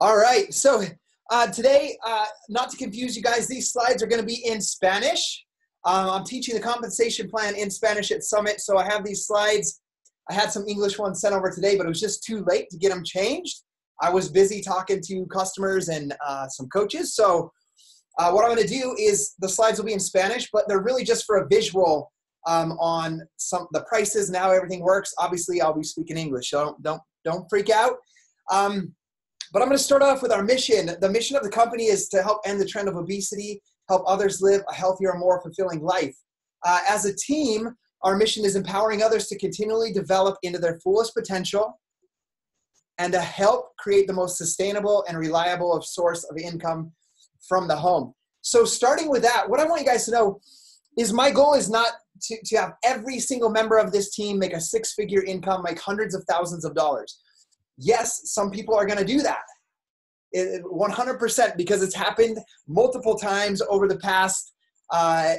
All right. So uh, today, uh, not to confuse you guys, these slides are going to be in Spanish. Um, I'm teaching the compensation plan in Spanish at Summit, so I have these slides. I had some English ones sent over today, but it was just too late to get them changed. I was busy talking to customers and uh, some coaches. So uh, what I'm going to do is the slides will be in Spanish, but they're really just for a visual um, on some the prices and how everything works. Obviously, I'll be speaking English, so don't don't, don't freak out. Um, but I'm going to start off with our mission. The mission of the company is to help end the trend of obesity, help others live a healthier, more fulfilling life. Uh, as a team, our mission is empowering others to continually develop into their fullest potential and to help create the most sustainable and reliable of source of income from the home. So, starting with that, what I want you guys to know is my goal is not to, to have every single member of this team make a six figure income, make hundreds of thousands of dollars yes, some people are going to do that. 100% because it's happened multiple times over the past, uh,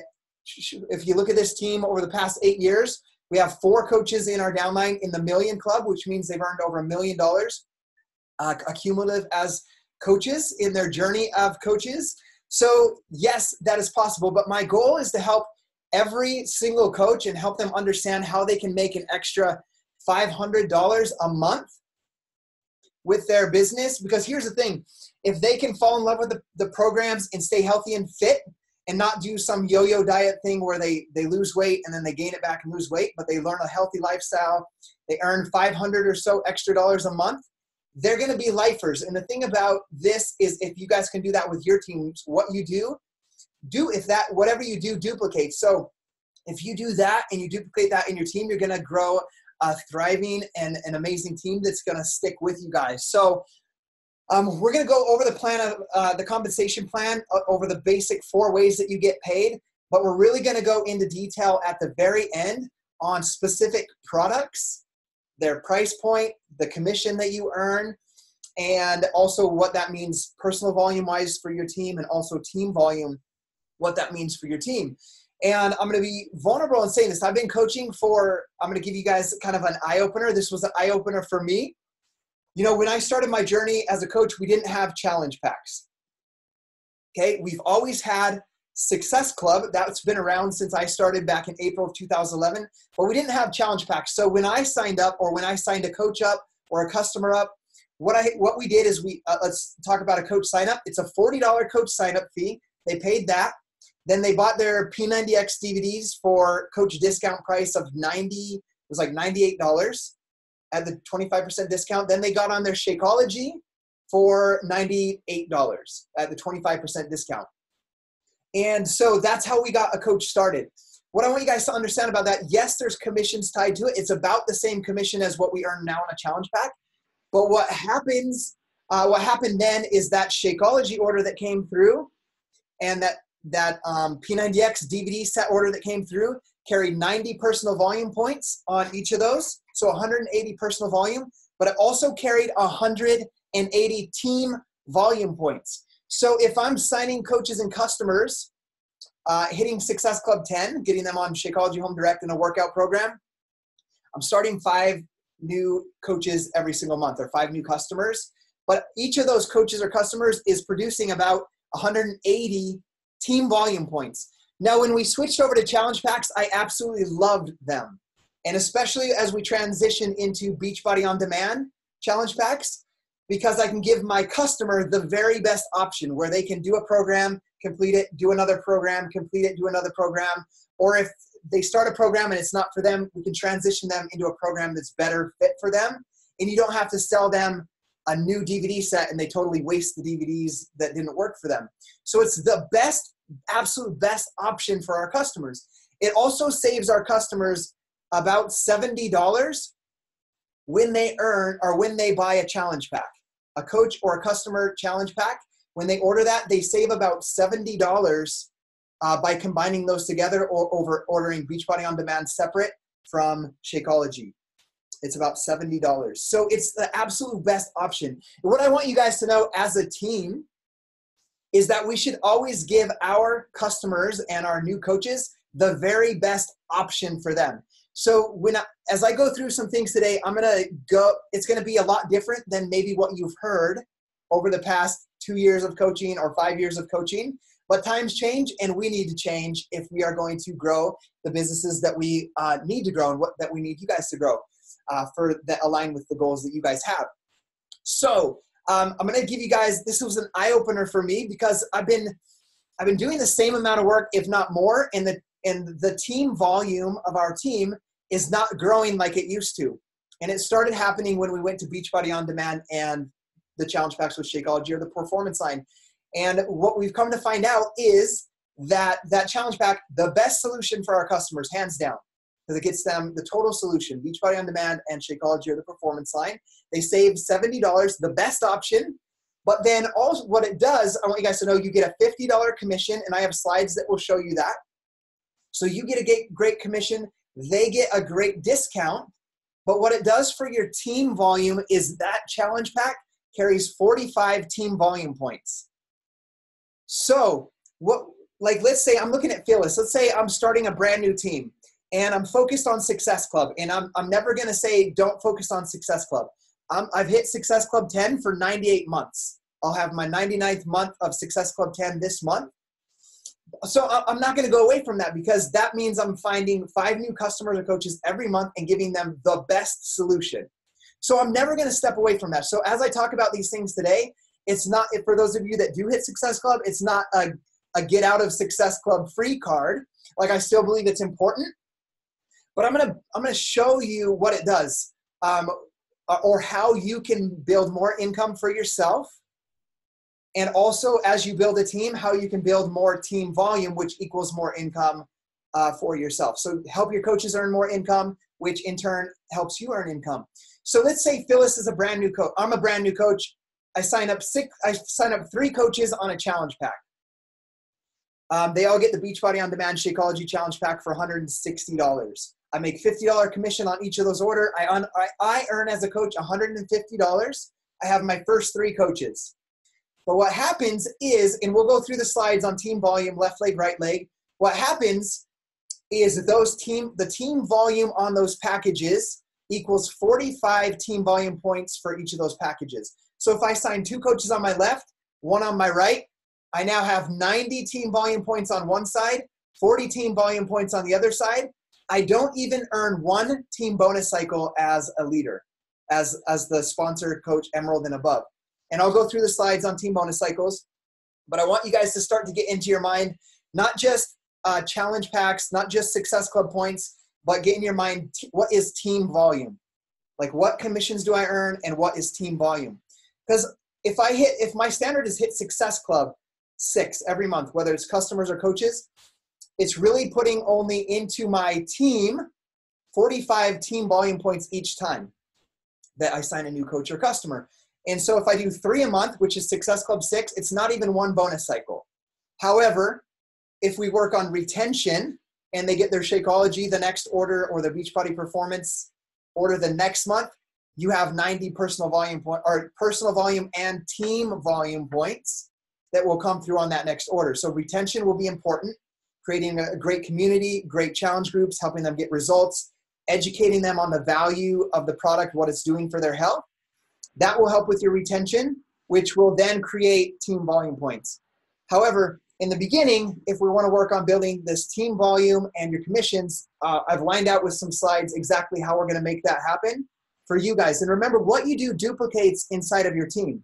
if you look at this team over the past eight years, we have four coaches in our downline in the Million Club, which means they've earned over a million dollars uh, cumulative as coaches in their journey of coaches. So, yes, that is possible. But my goal is to help every single coach and help them understand how they can make an extra $500 a month with their business because here's the thing. If they can fall in love with the, the programs and stay healthy and fit and not do some yo-yo diet thing where they they lose weight and then they gain it back and lose weight but they learn a healthy lifestyle they earn 500 or so extra dollars a month they're going to be lifers. And the thing about this is if you guys can do that with your teams what you do do if that whatever you do duplicate. So if you do that and you duplicate that in your team you're going to grow a thriving and an amazing team that's going to stick with you guys. So um, we're going to go over the plan of uh, the compensation plan uh, over the basic four ways that you get paid, but we're really going to go into detail at the very end on specific products, their price point, the commission that you earn, and also what that means personal volume wise for your team and also team volume, what that means for your team. And I'm going to be vulnerable in saying this. I've been coaching for, I'm going to give you guys kind of an eye opener. This was an eye opener for me. You know, when I started my journey as a coach, we didn't have challenge packs. Okay, we've always had Success Club. That's been around since I started back in April of 2011, but we didn't have challenge packs. So when I signed up or when I signed a coach up or a customer up, what I what we did is we uh, let's talk about a coach sign up. It's a $40 coach sign up fee. They paid that. Then they bought their P90X DVDs for coach discount price of 90, it was like $98 at the 25% discount. Then they got on their Shakeology for $98 at the 25% discount. And so that's how we got a coach started. What I want you guys to understand about that, yes, there's commissions tied to it. It's about the same commission as what we earn now on a challenge pack. But what happens, uh, what happened then is that Shakeology order that came through and that that um, P90X DVD set order that came through carried 90 personal volume points on each of those, so 180 personal volume, but it also carried 180 team volume points. So if I'm signing coaches and customers, uh, hitting Success Club 10, getting them on Shakeology Home Direct in a workout program, I'm starting five new coaches every single month or five new customers. But each of those coaches or customers is producing about 180 team volume points. Now, when we switched over to challenge packs, I absolutely loved them. And especially as we transition into Beachbody on Demand challenge packs, because I can give my customer the very best option where they can do a program, complete it, do another program, complete it, do another program. Or if they start a program and it's not for them, we can transition them into a program that's better fit for them. And you don't have to sell them a new DVD set and they totally waste the DVDs that didn't work for them. So it's the best, absolute best option for our customers. It also saves our customers about $70 when they earn or when they buy a challenge pack. A coach or a customer challenge pack, when they order that, they save about $70 uh, by combining those together or over ordering Beachbody on Demand separate from Shakeology. It's about $70. So it's the absolute best option. What I want you guys to know as a team is that we should always give our customers and our new coaches the very best option for them. So when I, as I go through some things today, I'm gonna go. It's gonna be a lot different than maybe what you've heard over the past two years of coaching or five years of coaching. But times change, and we need to change if we are going to grow the businesses that we uh, need to grow and what that we need you guys to grow uh, for that align with the goals that you guys have. So um, I'm going to give you guys. This was an eye opener for me because I've been I've been doing the same amount of work, if not more, and the and the team volume of our team is not growing like it used to. And it started happening when we went to Beachbody On Demand and the challenge packs with Shakeology or the performance line. And what we've come to find out is that that challenge pack, the best solution for our customers, hands down, because it gets them the total solution. Beachbody On Demand and Shakeology or the performance line. They save $70, the best option. But then also what it does, I want you guys to know you get a $50 commission, and I have slides that will show you that. So you get a great commission, they get a great discount. But what it does for your team volume is that challenge pack carries 45 team volume points. So, what like let's say I'm looking at Phyllis. Let's say I'm starting a brand new team and I'm focused on Success Club. And I'm, I'm never going to say don't focus on Success Club. i I've hit Success Club 10 for 98 months. I'll have my 99th month of Success Club 10 this month so I'm not going to go away from that because that means I'm finding five new customers or coaches every month and giving them the best solution. So I'm never going to step away from that. So as I talk about these things today, it's not for those of you that do hit Success Club, it's not a, a get out of Success Club free card. Like I still believe it's important, but I'm gonna I'm gonna show you what it does, um, or how you can build more income for yourself. And also as you build a team how you can build more team volume which equals more income uh, for yourself. So help your coaches earn more income which in turn helps you earn income. So let's say phyllis is a brand new coach i'm a brand new coach. I sign up six i sign up three coaches on a challenge pack. Um, they all get the beachbody on demand shakeology challenge pack for $160 i make $50 commission on each of those order I, un, I, I earn as a coach $150 i have my first three coaches but what happens is, and we'll go through the slides on team volume, left leg, right leg. What happens is those team, the team volume on those packages equals 45 team volume points for each of those packages. So if I sign two coaches on my left, one on my right, I now have 90 team volume points on one side, 40 team volume points on the other side. I don't even earn one team bonus cycle as a leader, as, as the sponsor coach Emerald and above. And I'll go through the slides on team bonus cycles. But I want you guys to start to get into your mind not just uh, challenge packs, not just success club points, but get in your mind what is team volume? Like what commissions do I earn and what is team volume? Because if I hit, if my standard is hit success club six every month, whether it's customers or coaches, it's really putting only into my team 45 team volume points each time that I sign a new coach or customer. And so if I do three a month, which is Success Club six, it's not even one bonus cycle. However, if we work on retention and they get their Shakeology the next order or their Beachbody Performance order the next month, you have 90 personal volume point or personal volume and team volume points that will come through on that next order. So retention will be important, creating a great community, great challenge groups, helping them get results, educating them on the value of the product, what it's doing for their health, that will help with your retention, which will then create team volume points. However, in the beginning, if we want to work on building this team volume and your commissions, uh, I've lined out with some slides exactly how we're going to make that happen for you guys. And remember, what you do duplicates inside of your team.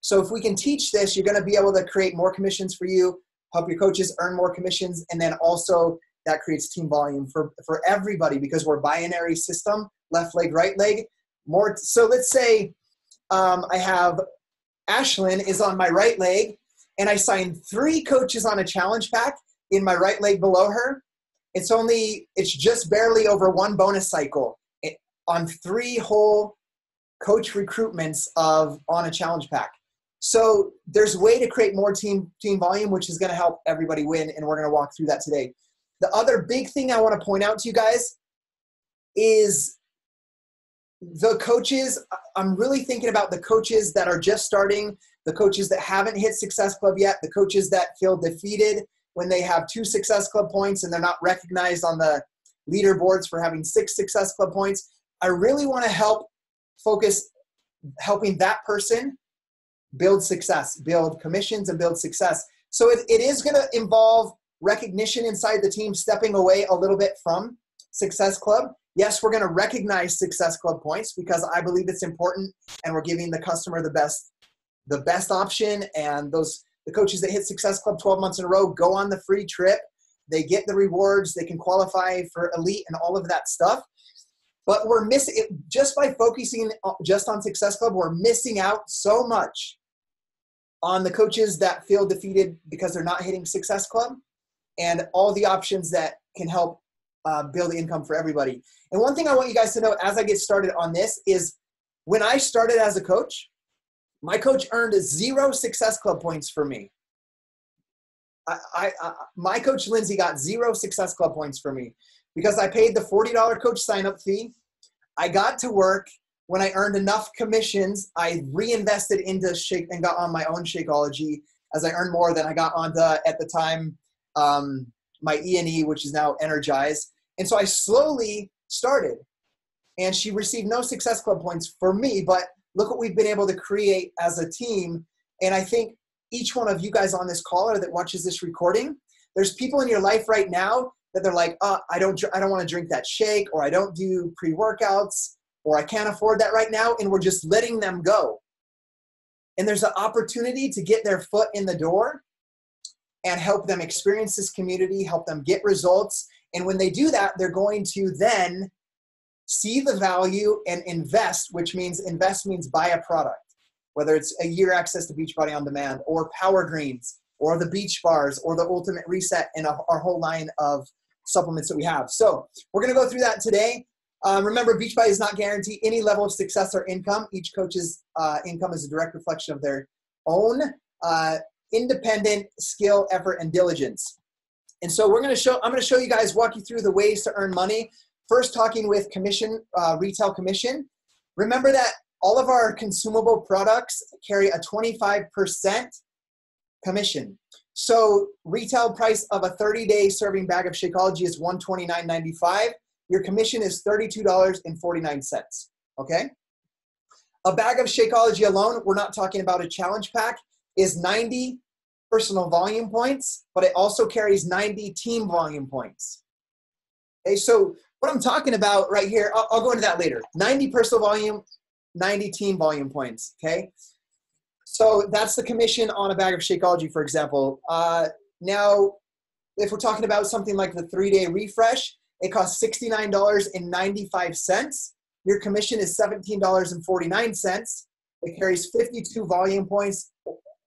So if we can teach this, you're going to be able to create more commissions for you, help your coaches earn more commissions, and then also that creates team volume for, for everybody because we're binary system, left leg, right leg more. So let's say um, I have Ashlyn is on my right leg, and I sign three coaches on a challenge pack in my right leg below her. It's only it's just barely over one bonus cycle on three whole coach recruitments of on a challenge pack. So there's a way to create more team team volume, which is going to help everybody win, and we're going to walk through that today. The other big thing I want to point out to you guys is the coaches, I'm really thinking about the coaches that are just starting, the coaches that haven't hit Success Club yet, the coaches that feel defeated when they have two Success Club points and they're not recognized on the leaderboards for having six Success Club points. I really want to help focus helping that person build success, build commissions, and build success. So it, it is going to involve recognition inside the team, stepping away a little bit from Success Club. Yes, we're going to recognize Success Club points because I believe it's important, and we're giving the customer the best, the best option. And those the coaches that hit Success Club 12 months in a row go on the free trip. They get the rewards. They can qualify for elite and all of that stuff. But we're missing just by focusing just on Success Club. We're missing out so much on the coaches that feel defeated because they're not hitting Success Club, and all the options that can help uh, build income for everybody. And one thing I want you guys to know as I get started on this is when I started as a coach, my coach earned zero Success Club points for me. I, I, I, my coach Lindsay got zero Success Club points for me because I paid the $40 coach sign up fee. I got to work. When I earned enough commissions, I reinvested into Shake and got on my own Shakeology as I earned more than I got on the, at the time, um, my E&E, which is now Energize. And so I slowly started. And she received no Success Club points for me, but look what we've been able to create as a team. And I think each one of you guys on this caller that watches this recording, there's people in your life right now that they're like, oh, I don't, I don't want to drink that shake, or I don't do pre-workouts, or I can't afford that right now, and we're just letting them go. And there's an opportunity to get their foot in the door and help them experience this community, help them get results. And when they do that, they're going to then see the value and invest, which means invest means buy a product, whether it's a year access to Beachbody on demand or Power Greens or the beach bars or the ultimate reset and our whole line of supplements that we have. So we're going to go through that today. Um, remember, Beachbody does not guarantee any level of success or income. Each coach's uh, income is a direct reflection of their own uh, independent skill, effort, and diligence. And so we're going to show. I'm going to show you guys, walk you through the ways to earn money. First, talking with commission, uh, retail commission. Remember that all of our consumable products carry a 25% commission. So retail price of a 30-day serving bag of Shakeology is $129.95. Your commission is $32.49. Okay? A bag of Shakeology alone, we're not talking about a challenge pack, is 90 personal volume points, but it also carries 90 team volume points. Okay, so what I'm talking about right here, I'll, I'll go into that later. 90 personal volume, 90 team volume points, okay? So that's the commission on a bag of Shakeology, for example. Uh, now, if we're talking about something like the three-day refresh, it costs $69.95. Your commission is $17.49. It carries 52 volume points,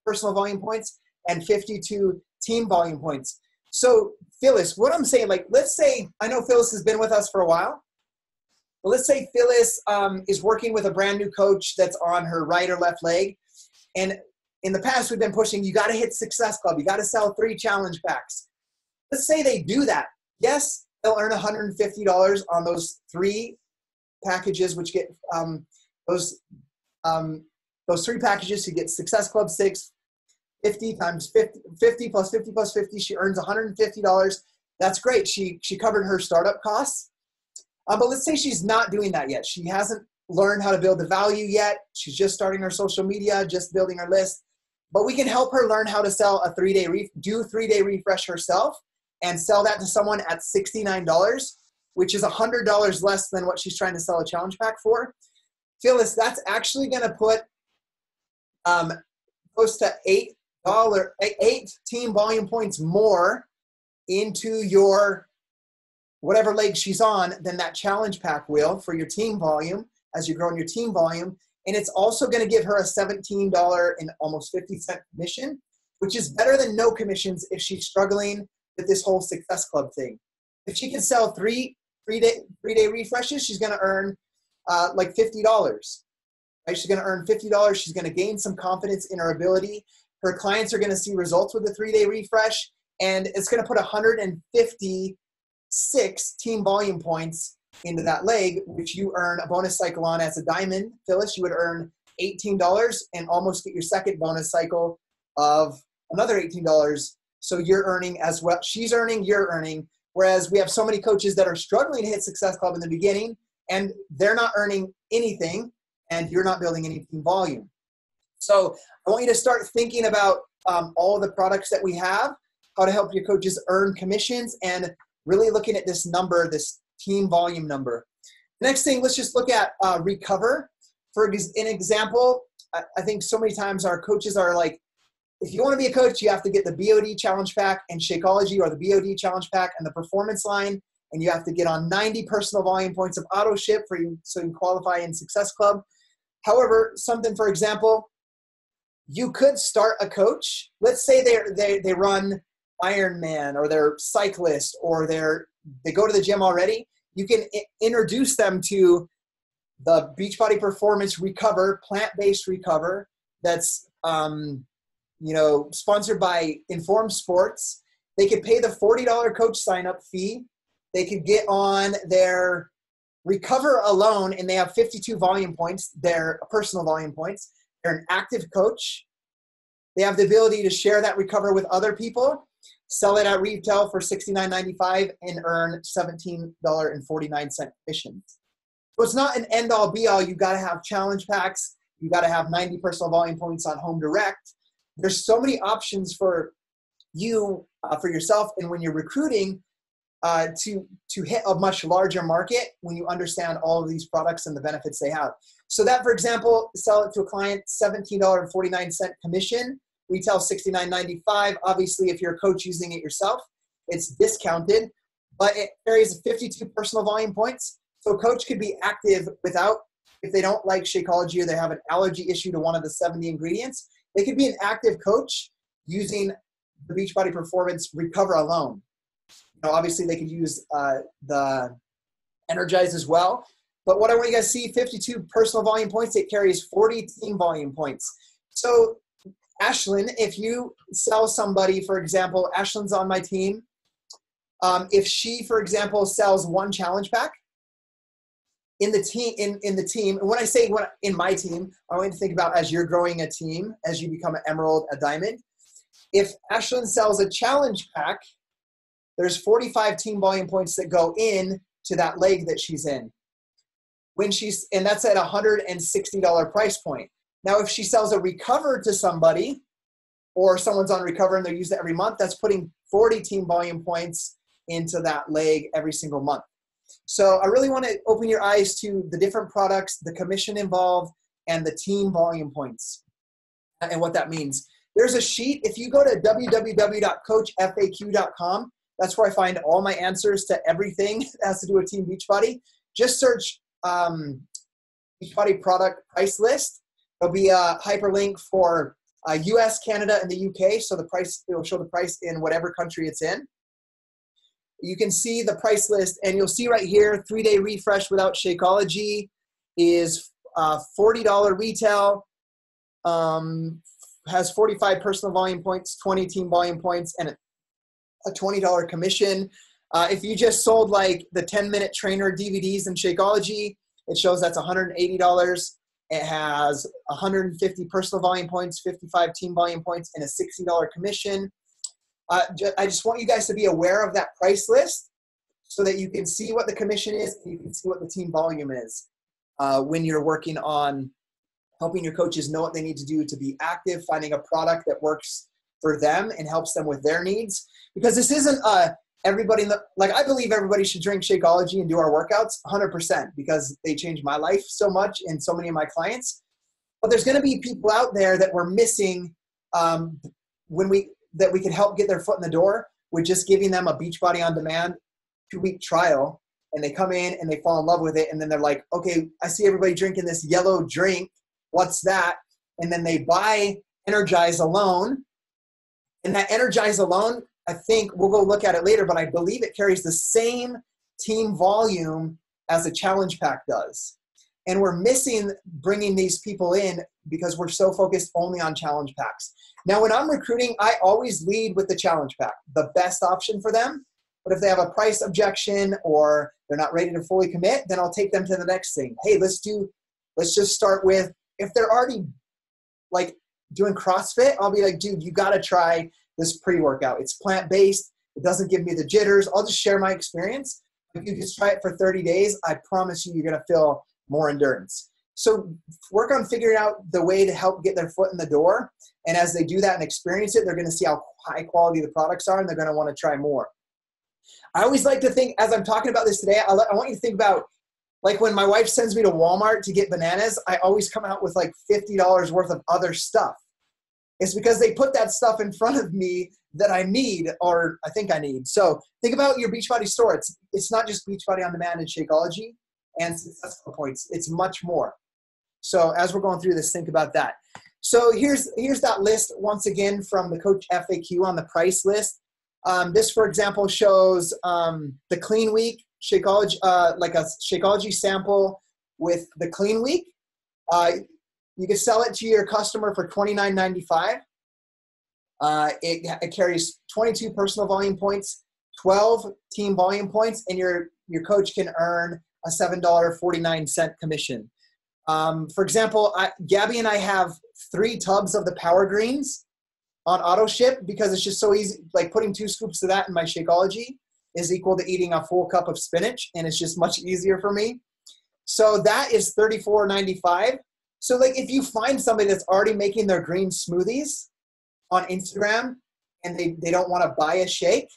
personal volume points, and 52 team volume points. So Phyllis, what I'm saying, like, let's say, I know Phyllis has been with us for a while, but let's say Phyllis um, is working with a brand new coach that's on her right or left leg. And in the past, we've been pushing, you got to hit Success Club, you got to sell three challenge packs. Let's say they do that. Yes, they'll earn $150 on those three packages, which get um, those um, those three packages. You get Success Club six, 50 times 50, 50 plus 50 plus 50, she earns $150. That's great. She, she covered her startup costs. Uh, but let's say she's not doing that yet. She hasn't learned how to build the value yet. She's just starting her social media, just building her list. But we can help her learn how to sell a three day, do three day refresh herself and sell that to someone at $69, which is $100 less than what she's trying to sell a challenge pack for. Phyllis, that's actually going to put um, close to eight dollar eight team volume points more into your whatever leg she's on than that challenge pack will for your team volume as you're growing your team volume. And it's also going to give her a $17 and almost 50 cent commission, which is better than no commissions if she's struggling with this whole success club thing. If she can sell three three day three day refreshes, she's going to earn uh, like fifty dollars. Right? She's going to earn fifty dollars. She's going to gain some confidence in her ability her clients are going to see results with a three day refresh, and it's going to put 156 team volume points into that leg, which you earn a bonus cycle on as a diamond. Phyllis, you would earn $18 and almost get your second bonus cycle of another $18. So you're earning as well. She's earning, you're earning. Whereas we have so many coaches that are struggling to hit Success Club in the beginning and they're not earning anything and you're not building any volume. So I want you to start thinking about um, all the products that we have, how to help your coaches earn commissions, and really looking at this number, this team volume number. Next thing, let's just look at uh, recover. For an example, I, think so many times our coaches are like, if you want to be a coach, you have to get the BOD challenge pack and Shakeology or the BOD challenge pack and the performance line, and you have to get on 90 personal volume points of auto ship for you so you can qualify in Success Club. However, something for example, you could start a coach. Let's say they they they run Ironman or they're cyclist or they're they go to the gym already. You can I- introduce them to the Beachbody Performance Recover plant-based recover. That's um, you know sponsored by Inform Sports. They could pay the forty dollar coach sign up fee. They could get on their recover alone, and they have fifty two volume points. Their personal volume points they're an active coach. They have the ability to share that recover with other people, sell it at retail for $69.95, and earn $17.49 commissions. So it's not an end all be all. You got to have challenge packs. You got to have 90 personal volume points on Home Direct. There's so many options for you, uh, for yourself, and when you're recruiting, uh, to to hit a much larger market when you understand all of these products and the benefits they have. So that, for example, sell it to a client, $17.49 commission, retail $69.95. Obviously, if you're a coach using it yourself, it's discounted, but it carries 52 personal volume points. So a coach could be active without, if they don't like Shakeology or they have an allergy issue to one of the 70 ingredients, they could be an active coach using the Beachbody Performance Recover alone. Know, obviously, they could use uh, the Energize as well. But what I want you guys to see 52 personal volume points, it carries 40 team volume points. So, Ashlyn, if you sell somebody, for example, Ashlyn's on my team. Um, if she, for example, sells one challenge pack in the team, in, in the team, and when I say when, in my team, I want you to think about as you're growing a team, as you become an emerald, a diamond. If Ashlyn sells a challenge pack, there's 45 team volume points that go in to that leg that she's in when she's and that's at a $160 price point now if she sells a recover to somebody or someone's on recover and they're using it every month that's putting 40 team volume points into that leg every single month so i really want to open your eyes to the different products the commission involved and the team volume points and what that means there's a sheet if you go to www.coachfaq.com that's where i find all my answers to everything that has to do with team beachbody just search um, Beachbody product price list. There'll be a hyperlink for uh, US, Canada, and the UK. So the price, it will show the price in whatever country it's in. You can see the price list, and you'll see right here three day refresh without Shakeology is uh, $40 retail, um, has 45 personal volume points, 20 team volume points, and a $20 commission. Uh, if you just sold like the 10 minute trainer DVDs in Shakeology, it shows that's $180. It has 150 personal volume points, 55 team volume points, and a $60 commission. Uh, I just want you guys to be aware of that price list so that you can see what the commission is and you can see what the team volume is uh, when you're working on helping your coaches know what they need to do to be active, finding a product that works for them and helps them with their needs. Because this isn't a everybody the, like i believe everybody should drink shakeology and do our workouts 100% because they changed my life so much and so many of my clients. But there's going to be people out there that we're missing um, when we that we could help get their foot in the door with just giving them a beachbody on demand two week trial and they come in and they fall in love with it and then they're like okay i see everybody drinking this yellow drink. What's that? And then they buy energize alone and that energize alone I think we'll go look at it later, but I believe it carries the same team volume as a challenge pack does. And we're missing bringing these people in because we're so focused only on challenge packs. Now, when I'm recruiting, I always lead with the challenge pack, the best option for them. But if they have a price objection or they're not ready to fully commit, then I'll take them to the next thing. Hey, let's do, let's just start with, if they're already like doing CrossFit, I'll be like, dude, you got to try this pre-workout. It's plant-based. It doesn't give me the jitters. I'll just share my experience. If you just try it for 30 days, I promise you, you're going to feel more endurance. So work on figuring out the way to help get their foot in the door. And as they do that and experience it, they're going to see how high quality the products are and they're going to want to try more. I always like to think, as I'm talking about this today, I, I want you to think about like when my wife sends me to Walmart to get bananas, I always come out with like $50 worth of other stuff. It's because they put that stuff in front of me that I need or I think I need. So think about your Beachbody store. It's, it's not just Beachbody on demand and Shakeology and Success Club points. It's much more. So as we're going through this, think about that. So here's here's that list once again from the Coach FAQ on the price list. Um, this, for example, shows um, the Clean Week Shakeology, uh, like a Shakeology sample with the Clean Week. Uh, you can sell it to your customer for $29.95. Uh, it, it carries 22 personal volume points, 12 team volume points, and your your coach can earn a $7.49 commission. Um, for example, I, Gabby and I have three tubs of the Power Greens on auto ship because it's just so easy. Like putting two scoops of that in my Shakeology is equal to eating a full cup of spinach, and it's just much easier for me. So that is $34.95. So like if you find somebody that's already making their green smoothies on Instagram and they, they don't want to buy a shake,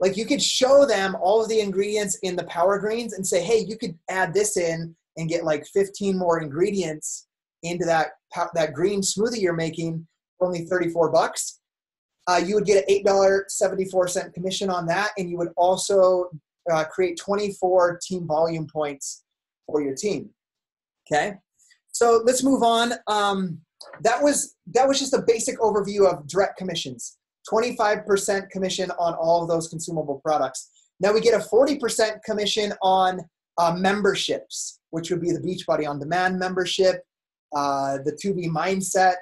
like you could show them all of the ingredients in the power greens and say, hey, you could add this in and get like 15 more ingredients into that that green smoothie you're making for only 34 bucks. Uh, you would get an $8.74 commission on that, and you would also uh, create 24 team volume points for your team. Okay, so let's move on. Um, that was that was just a basic overview of direct commissions. 25% commission on all of those consumable products. Now we get a 40% commission on uh, memberships, which would be the Beachbody on Demand membership, uh, the 2B Mindset,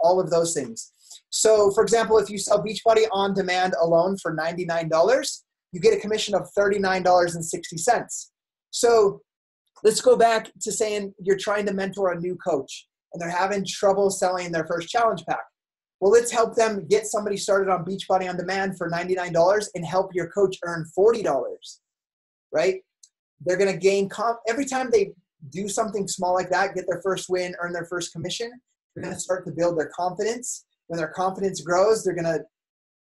all of those things. So, for example, if you sell Beachbody on Demand alone for $99, you get a commission of $39.60. So, let's go back to saying you're trying to mentor a new coach and they're having trouble selling their first challenge pack. Well, let's help them get somebody started on Beachbody on Demand for $99 and help your coach earn $40, right? They're going to gain comp every time they do something small like that, get their first win, earn their first commission. They're going to start to build their confidence. When their confidence grows, they're going to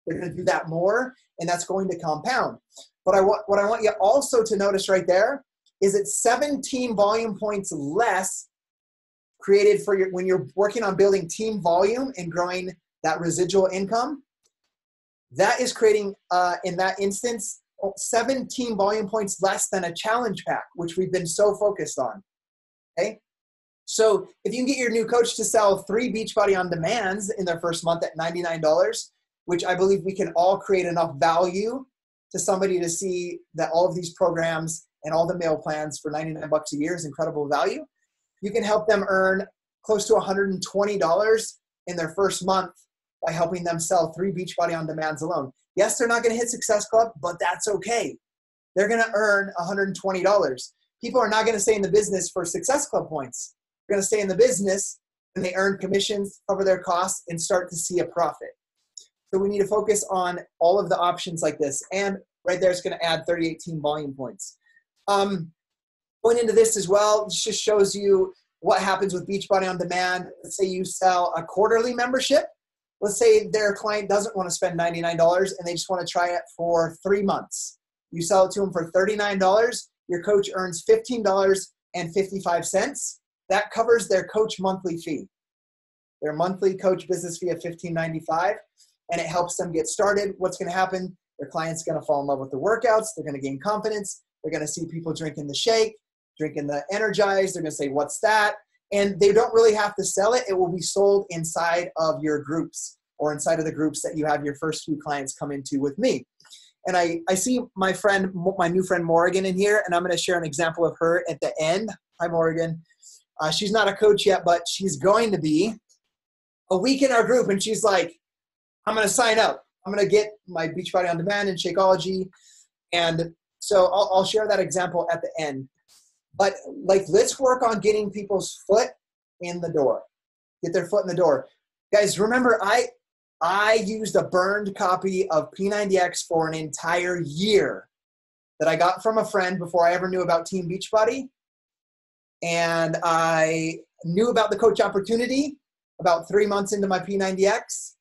they're going to do that more, and that's going to compound. But I want what I want you also to notice right there is it 17 volume points less created for your when you're working on building team volume and growing that residual income. That is creating, uh, in that instance, 17 volume points less than a challenge pack, which we've been so focused on. Okay. So if you can get your new coach to sell three Beachbody on demands in their first month at $99, which I believe we can all create enough value to somebody to see that all of these programs and all the meal plans for 99 bucks a year is incredible value. You can help them earn close to $120 in their first month by helping them sell three Beachbody on demands alone. Yes, they're not going to hit Success Club, but that's okay. They're going to earn $120. People are not going to stay in the business for Success Club points. They're going to stay in the business and they earn commissions, cover their costs, and start to see a profit. So we need to focus on all of the options like this. And right there, it's going to add 38 team volume points. Um, going into this as well, this just shows you what happens with Beachbody on Demand. Let's say you sell a quarterly membership let's say their client doesn't want to spend $99 and they just want to try it for three months. You sell it to them for $39. Your coach earns $15.55. That covers their coach monthly fee. Their monthly coach business fee of $15.95 and it helps them get started. What's going to happen? Their client's going to fall in love with the workouts. They're going to gain confidence. They're going to see people drinking the shake, drinking the energized. They're going to say, What's that? and they don't really have to sell it. It will be sold inside of your groups or inside of the groups that you have your first few clients come into with me. And I, I see my friend, my new friend Morgan in here, and I'm going to share an example of her at the end. Hi, Morgan. Uh, she's not a coach yet, but she's going to be a week in our group, and she's like, I'm going to sign up. I'm going to get my Beachbody on Demand and Shakeology. And so I'll, I'll share that example at the end. But like, let's work on getting people's foot in the door. Get their foot in the door. Guys, remember, I I used a burned copy of P90X for an entire year that I got from a friend before I ever knew about Team Beachbody. and I knew about the coach opportunity about three months into my P90X.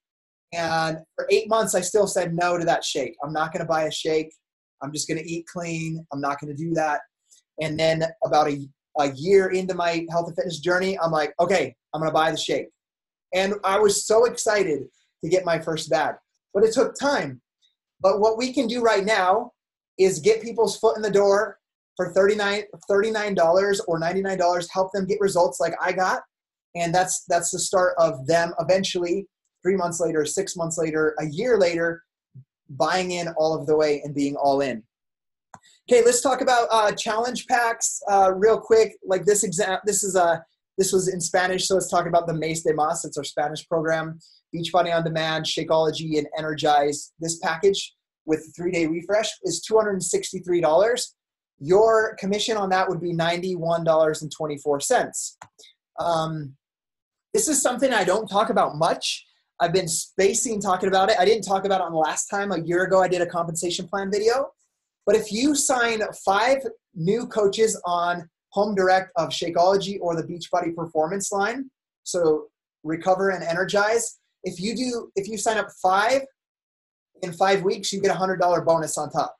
And for eight months, I still said no to that shake. I'm not going to buy a shake. I'm just going to eat clean. I'm not going to do that. And then about a, a year into my health and fitness journey, I'm like, okay, I'm going to buy the shake. And I was so excited to get my first bag, but it took time. But what we can do right now is get people's foot in the door for $39, $39 or $99, help them get results like I got. And that's that's the start of them eventually, three months later, six months later, a year later, buying in all of the way and being all in. Okay, let's talk about uh, challenge packs uh, real quick. Like this exam, this is a this was in Spanish, so let's talk about the Mes de Mas. It's our Spanish program. Beachbody on Demand, Shakeology, and Energize. This package with three day refresh is $263. Your commission on that would be $91.24. Um, this is something I don't talk about much. I've been spacing talking about it. I didn't talk about it on the last time. A year ago, I did a compensation plan video. But if you sign five new coaches on Home Direct of Shakeology or the Beachbody Performance line, so recover and energize, if you do, if you sign up five in five weeks, you get a hundred dollar bonus on top.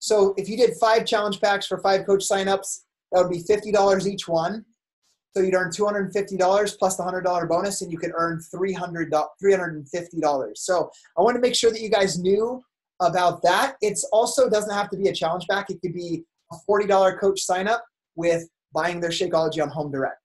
So if you did five challenge packs for five coach signups, that would be fifty dollars each one. So you'd earn two hundred and fifty dollars plus the hundred dollar bonus, and you could earn three hundred three hundred and fifty dollars. So I want to make sure that you guys knew about that. It's also doesn't have to be a challenge pack. It could be a forty dollar coach sign up with buying their Shakeology on Home Direct.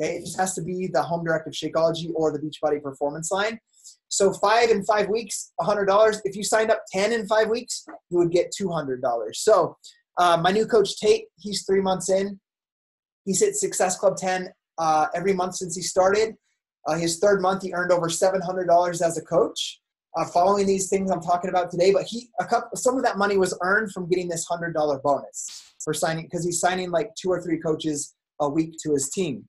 Okay, it just has to be the Home Direct of Shakeology or the Beachbody Performance line. So five in five weeks, $100. If you signed up 10 in five weeks, you would get $200. So uh, my new coach, Tate, he's three months in. He's hit Success Club 10 uh, every month since he started. Uh, his third month, he earned over $700 as a coach. Uh, following these things I'm talking about today, but he a couple some of that money was earned from getting this hundred dollar bonus for signing because he's signing like two or three coaches a week to his team.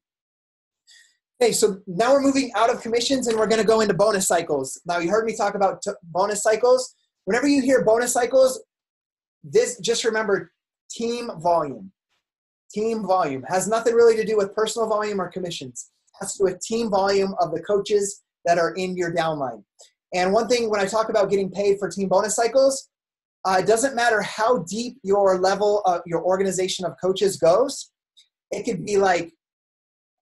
Okay, so now we're moving out of commissions and we're going to go into bonus cycles. Now, you heard me talk about t- bonus cycles. Whenever you hear bonus cycles, this just remember team volume. Team volume has nothing really to do with personal volume or commissions. Has to do with team volume of the coaches that are in your downline. And one thing when I talk about getting paid for team bonus cycles, uh, it doesn't matter how deep your level of your organization of coaches goes. It could be like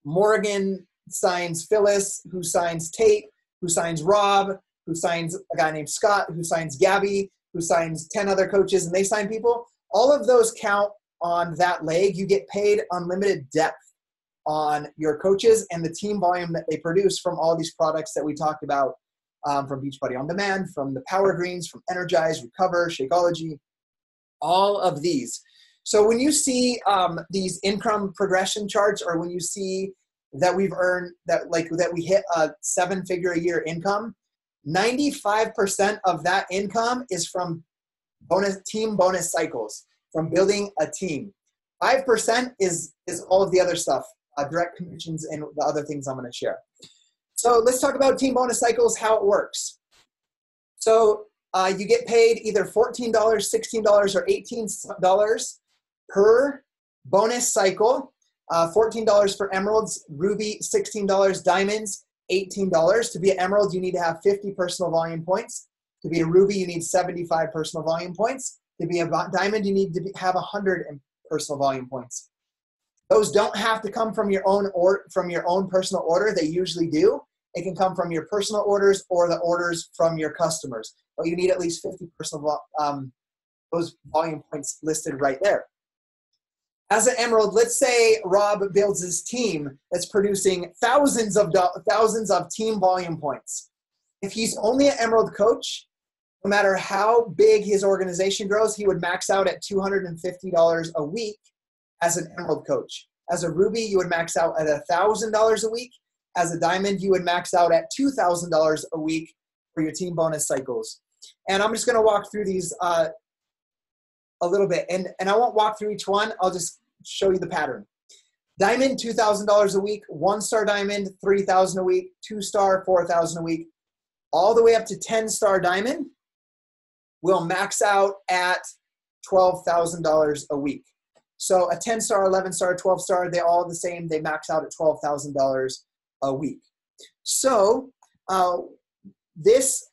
Morgan signs Phyllis, who signs Tate, who signs Rob, who signs a guy named Scott, who signs Gabby, who signs 10 other coaches, and they sign people. All of those count on that leg. You get paid unlimited depth on your coaches and the team volume that they produce from all these products that we talked about um, from Beachbody On Demand, from the Power Greens, from Energize, Recover, Shakeology, all of these. So when you see um, these income progression charts or when you see that we've earned that like that we hit a seven figure a year income 95% of that income is from bonus team bonus cycles from building a team 5% is is all of the other stuff uh, direct commissions and the other things i'm going to share so let's talk about team bonus cycles how it works so uh, you get paid either $14 $16 or $18 per bonus cycle uh, $14 for emeralds, ruby, $16 diamonds, $18. To be an emerald, you need to have 50 personal volume points. To be a ruby, you need 75 personal volume points. To be a diamond, you need to be, have 100 personal volume points. Those don't have to come from your own or from your own personal order. They usually do. It can come from your personal orders or the orders from your customers. But you need at least 50 personal um, those volume points listed right there as an emerald let's say rob builds his team that's producing thousands of thousands of team volume points if he's only an emerald coach no matter how big his organization grows he would max out at $250 a week as an emerald coach as a ruby you would max out at $1000 a week as a diamond you would max out at $2000 a week for your team bonus cycles and i'm just going to walk through these uh, a little bit and, and i won't walk through each one i'll just show you the pattern. Diamond, $2,000 a week. One star diamond, 3000 a week. Two star, 4000 a week. All the way up to 10 star diamond will max out at $12,000 a week. So a 10 star, 11 star, 12 star, they all the same. They max out at $12,000 a week. So uh, this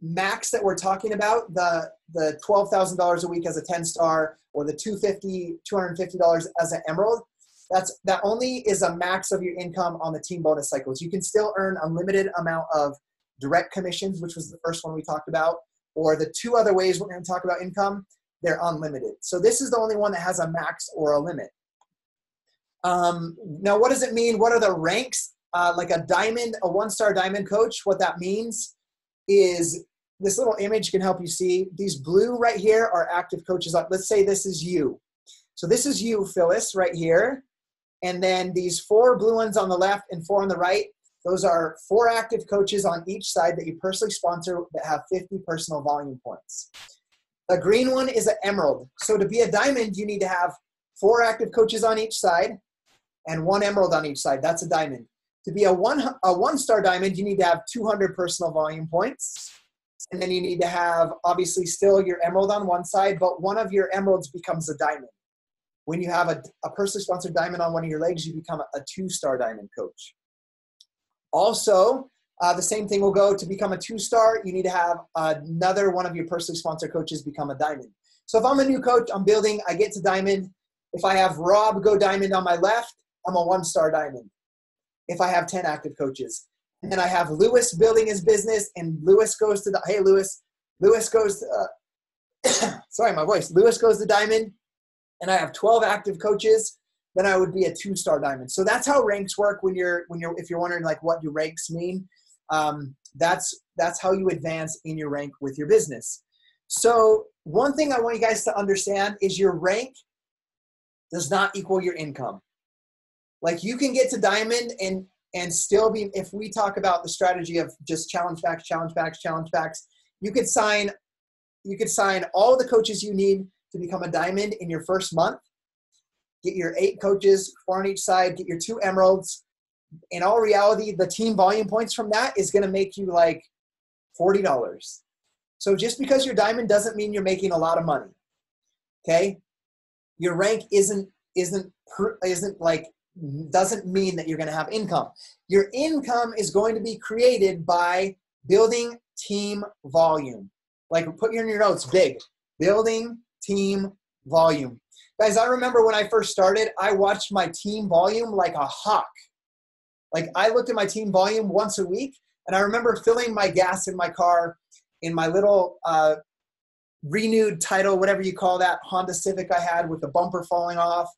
max that we're talking about, the, the $12,000 a week as a 10 star or the $250, $250 as an emerald, that's that only is a max of your income on the team bonus cycles. You can still earn a limited amount of direct commissions, which was the first one we talked about, or the two other ways we're going to talk about income, they're unlimited. So this is the only one that has a max or a limit. Um, now, what does it mean? What are the ranks? Uh, like a diamond, a one-star diamond coach, what that means is this little image can help you see. These blue right here are active coaches. Let's say this is you. So this is you, Phyllis, right here. And then these four blue ones on the left and four on the right, those are four active coaches on each side that you personally sponsor that have 50 personal volume points. The green one is an emerald. So to be a diamond, you need to have four active coaches on each side and one emerald on each side. That's a diamond. To be a one a one star diamond, you need to have 200 personal volume points. And then you need to have obviously still your emerald on one side, but one of your emeralds becomes a diamond. When you have a, a personally sponsored diamond on one of your legs, you become a, a two star diamond coach. Also, uh, the same thing will go to become a two star. You need to have another one of your personally sponsored coaches become a diamond. So if I'm a new coach, I'm building, I get to diamond. If I have Rob go diamond on my left, I'm a one star diamond. If I have 10 active coaches. And then I have Lewis building his business, and Lewis goes to the, hey, Lewis, Lewis goes to, uh, sorry, my voice. Lewis goes to diamond, and I have 12 active coaches, then I would be a two-star diamond. So that's how ranks work when you're when you're if you're wondering like what do ranks mean. Um, that's that's how you advance in your rank with your business. So one thing I want you guys to understand is your rank does not equal your income. Like you can get to diamond and and still be if we talk about the strategy of just challenge packs, challenge packs, challenge packs, you could sign you could sign all the coaches you need to become a diamond in your first month. Get your eight coaches, four on each side, get your two emeralds. In all reality, the team volume points from that is going to make you like $40. So just because you're diamond doesn't mean you're making a lot of money. Okay? Your rank isn't isn't isn't like doesn't mean that you're going to have income. Your income is going to be created by building team volume. Like put in your notes big. Building team volume. Guys, I remember when I first started, I watched my team volume like a hawk. Like I looked at my team volume once a week, and I remember filling my gas in my car in my little uh, renewed title, whatever you call that Honda Civic I had with the bumper falling off.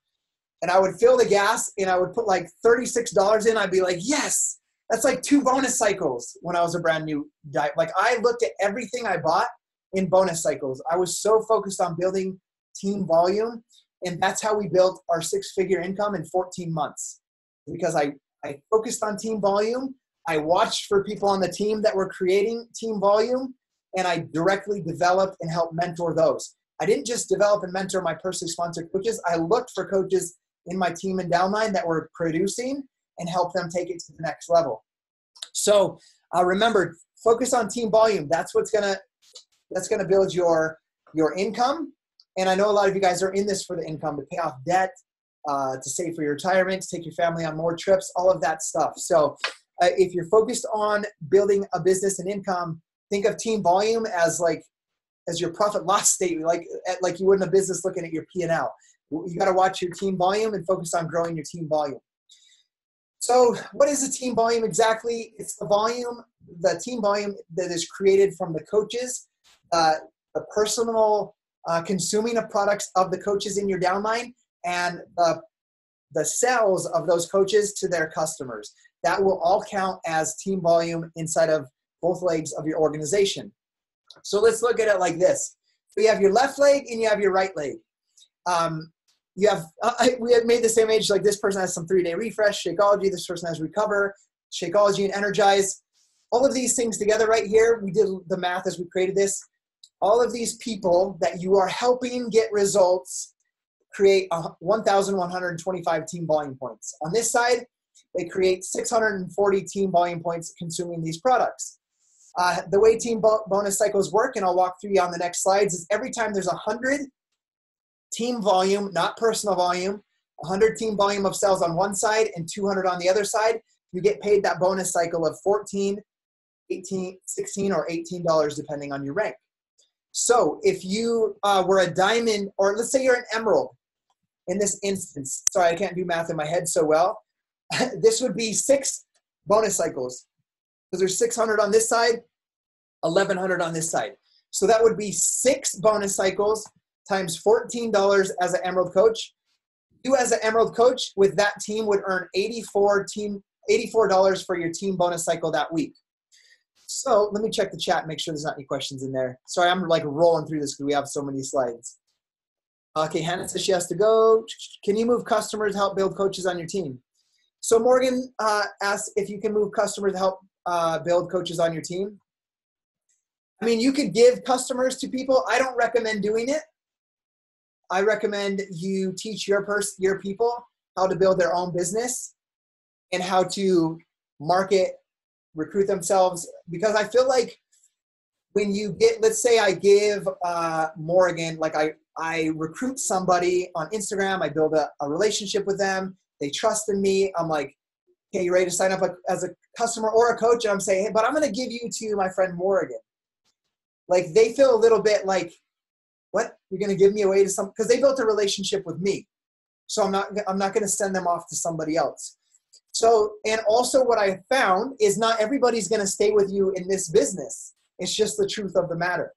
And I would fill the gas and I would put like $36 in. I'd be like, yes, that's like two bonus cycles when I was a brand new guy. Like I looked at everything I bought in bonus cycles. I was so focused on building team volume, and that's how we built our six figure income in 14 months. Because I, I focused on team volume, I watched for people on the team that were creating team volume, and I directly developed and helped mentor those. I didn't just develop and mentor my personally sponsored coaches, I looked for coaches in my team and downline that were producing and help them take it to the next level. So uh, remember, focus on team volume. That's what's to that's to build your your income. And I know a lot of you guys are in this for the income to pay off debt, uh, to save for your retirement, to take your family on more trips, all of that stuff. So uh, if you're focused on building a business and income, think of team volume as like as your profit loss statement, like like you would in a business looking at your P and L. You got to watch your team volume and focus on growing your team volume. So, what is the team volume exactly? It's the volume, the team volume that is created from the coaches uh, the personal uh, consuming of products of the coaches in your downline and the, the sales of those coaches to their customers. That will all count as team volume inside of both legs of your organization. So let's look at it like this. So you have your left leg and you have your right leg. Um, you have uh, we have made the same age like this person has some three day refresh shakeology this person has recover shakeology and energize all of these things together right here we did the math as we created this all of these people that you are helping get results create 1,125 team volume points. On this side, they create 640 team volume points consuming these products. Uh, the way team bo- bonus cycles work, and I'll walk through you on the next slides, is every time there's 100 team volume, not personal volume, 100 team volume of sales on one side and 200 on the other side, you get paid that bonus cycle of 14, 18, 16, or $18 depending on your rank. So if you uh, were a diamond, or let's say you're an emerald in this instance, sorry, I can't do math in my head so well. this would be six bonus cycles because there's 600 on this side, 1100 on this side. So that would be six bonus cycles times $14 as an emerald coach. You as an emerald coach with that team would earn 84 team $84 for your team bonus cycle that week. So let me check the chat, make sure there's not any questions in there. Sorry, I'm like rolling through this because we have so many slides. Okay, Hannah says she has to go. Can you move customers to help build coaches on your team? So Morgan uh, asked if you can move customers to help uh, build coaches on your team. I mean, you could give customers to people. I don't recommend doing it. I recommend you teach your person, your people how to build their own business and how to market, recruit themselves. Because I feel like when you get, let's say I give uh, Morgan, like I, I recruit somebody on Instagram, I build a, a relationship with them, they trust in me. I'm like, okay, you ready to sign up as a customer or a coach? And I'm saying, hey, but I'm going to give you to my friend Morgan. Like they feel a little bit like, what? You're going to give me away to some, because they built a relationship with me. So I'm not, I'm not going to send them off to somebody else. So, and also what I found is not everybody's going to stay with you in this business. It's just the truth of the matter.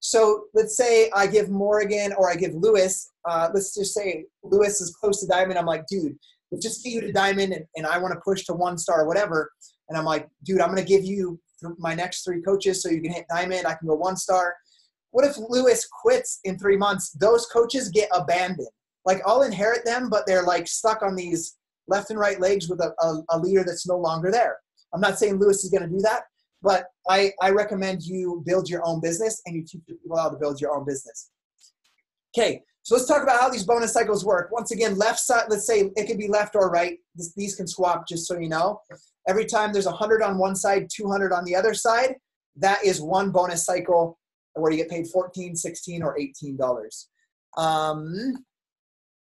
So let's say I give Morgan or I give Lewis, uh, let's just say Lewis is close to diamond. I'm like, dude, just get you to diamond and, and I want to push to one star or whatever. And I'm like, dude, I'm going to give you my next three coaches so you can hit diamond. I can go one star. What if Lewis quits in three months? Those coaches get abandoned. Like I'll inherit them, but they're like stuck on these left and right legs with a, a, a leader that's no longer there. I'm not saying Lewis is going to do that, but I, I recommend you build your own business and you teach people how to build your own business. Okay, so let's talk about how these bonus cycles work. Once again, left side, let's say it could be left or right. This, these can swap just so you know. Every time there's 100 on one side, 200 on the other side, that is one bonus cycle where you get paid 14, 16, or $18. Um,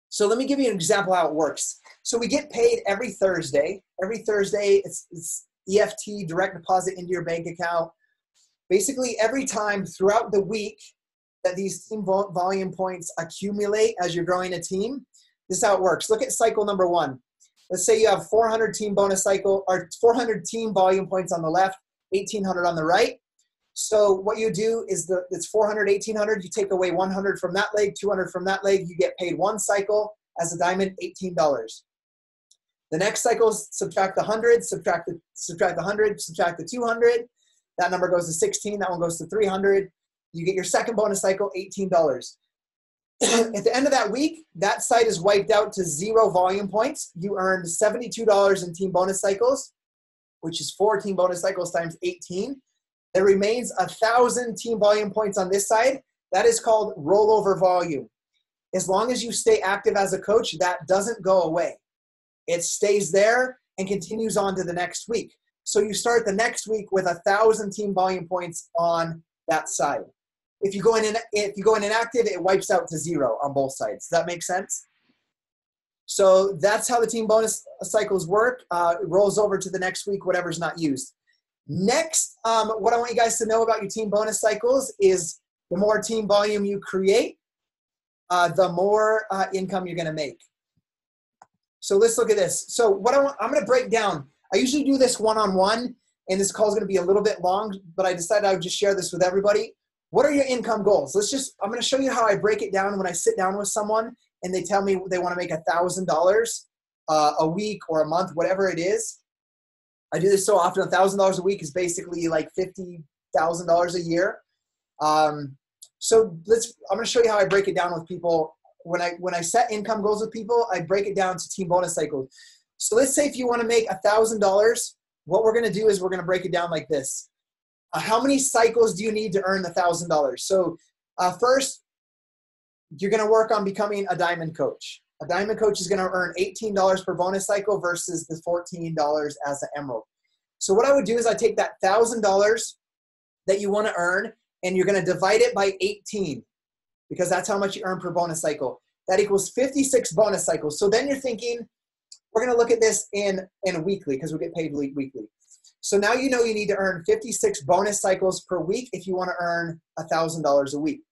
so let me give you an example how it works. So we get paid every Thursday. Every Thursday, it's, it's EFT, direct deposit into your bank account. Basically, every time throughout the week that these team volume points accumulate as you're growing a team, this is how it works. Look at cycle number one. Let's say you have 400 team bonus cycle or 400 team volume points on the left, 1800 on the right. So what you do is the it's 400, 1800. You take away 100 from that leg, 200 from that leg. You get paid one cycle as a diamond, $18. The next cycle, subtract the 100, subtract the, subtract the 100, subtract the 200. That number goes to 16. That one goes to 300. You get your second bonus cycle, $18. At the end of that week, that site is wiped out to zero volume points. You earned $72 in team bonus cycles, which is 14 bonus cycles times 18. There remains a thousand team volume points on this side. That is called rollover volume. As long as you stay active as a coach, that doesn't go away it stays there and continues on to the next week. So you start the next week with a thousand team volume points on that side. If you go in, if you go in inactive, it wipes out to zero on both sides. Does that make sense? So that's how the team bonus cycles work. Uh, it rolls over to the next week, whatever's not used. Next, um, what I want you guys to know about your team bonus cycles is the more team volume you create, uh, the more uh, income you're going to make. So let's look at this. So what I want, I'm going to break down. I usually do this one-on-one, and this call is going to be a little bit long, but I decided I would just share this with everybody. What are your income goals? Let's just, I'm going to show you how I break it down when I sit down with someone and they tell me they want to make a $1,000 uh, a week or a month, whatever it is. I do this so often. A $1,000 a week is basically like $50,000 a year. Um, so let's, I'm going to show you how I break it down with people when I when I set income goals with people, I break it down to team bonus cycles. So let's say if you want to make a thousand dollars, what we're going to do is we're going to break it down like this. Uh, how many cycles do you need to earn the thousand dollars? So uh, first, you're going to work on becoming a diamond coach. A diamond coach is going to earn $18 per bonus cycle versus the $14 as an emerald. So what I would do is I take that thousand dollars that you want to earn and you're going to divide it by 18 because that's how much you earn per bonus cycle. that equals 56 bonus cycles. So then you're thinking, we're going to look at this in, in weekly because we get paid weekly. So now you know you need to earn 56 bonus cycles per week if you want to earn $1,000 a week.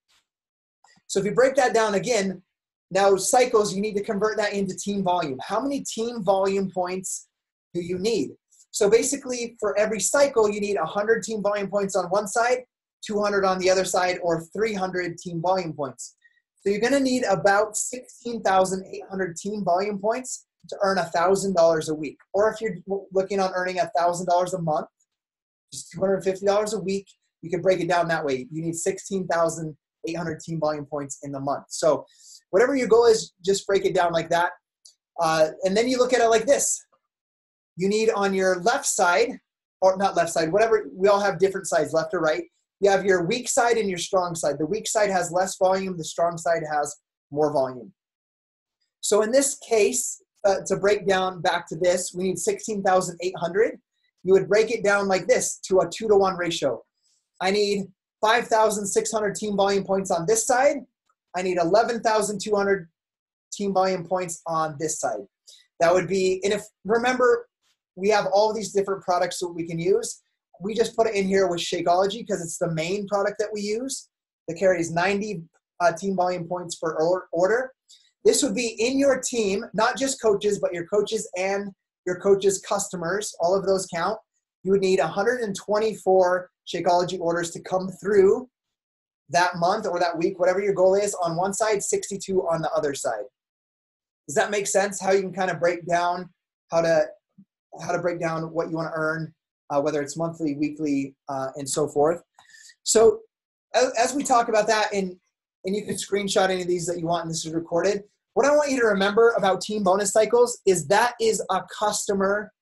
So if you break that down again, now cycles, you need to convert that into team volume. How many team volume points do you need? So basically, for every cycle, you need 100 team volume points on one side, 200 on the other side, or 300 team volume points. So you're going to need about 16,800 team volume points to earn $1,000 a week. Or if you're looking on earning $1,000 a month, just $250 a week, you can break it down that way. You need 16,800 team volume points in the month. So whatever your goal is, just break it down like that. Uh, and then you look at it like this. You need on your left side, or not left side, whatever, we all have different sides, left or right. You have your weak side and your strong side. The weak side has less volume, the strong side has more volume. So in this case, uh, to break down back to this, we need 16,800. You would break it down like this to a two to one ratio. I need 5,600 team volume points on this side. I need 11,200 team volume points on this side. That would be, and if remember, we have all these different products that we can use. We just put it in here with Shakeology because it's the main product that we use that carries 90 uh, team volume points per order. This would be in your team, not just coaches, but your coaches and your coaches' customers. All of those count. You would need 124 Shakeology orders to come through that month or that week, whatever your goal is, on one side, 62 on the other side. Does that make sense? How you can kind of break down how to how to break down what you want to earn, uh, whether it's monthly, weekly, uh, and so forth. So as, as we talk about that, and and you can screenshot any of these that you want, and this is recorded. What I want you to remember about team bonus cycles is that is a customer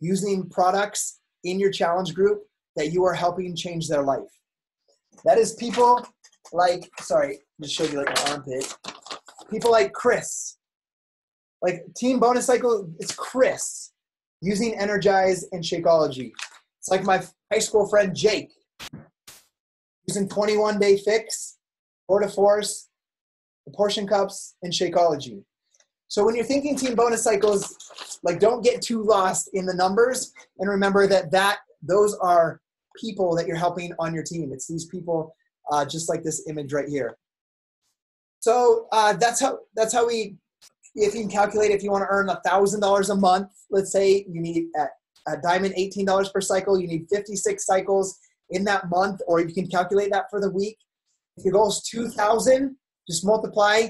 using products in your challenge group that you are helping change their life. That is people like, sorry, just showed you like my armpit. People like Chris. Like team bonus cycle, it's Chris using Energize and Shakeology. It's like my high school friend Jake using 21 day fix, Portion Fix, the portion cups, and Shakeology. So when you're thinking team bonus cycles, like don't get too lost in the numbers and remember that that those are people that you're helping on your team. It's these people, uh, just like this image right here. So uh, that's how that's how we. If you can calculate, if you want to earn a thousand dollars a month, let's say you need at a diamond eighteen dollars per cycle, you need fifty six cycles in that month, or you can calculate that for the week. If your goal is two thousand, just multiply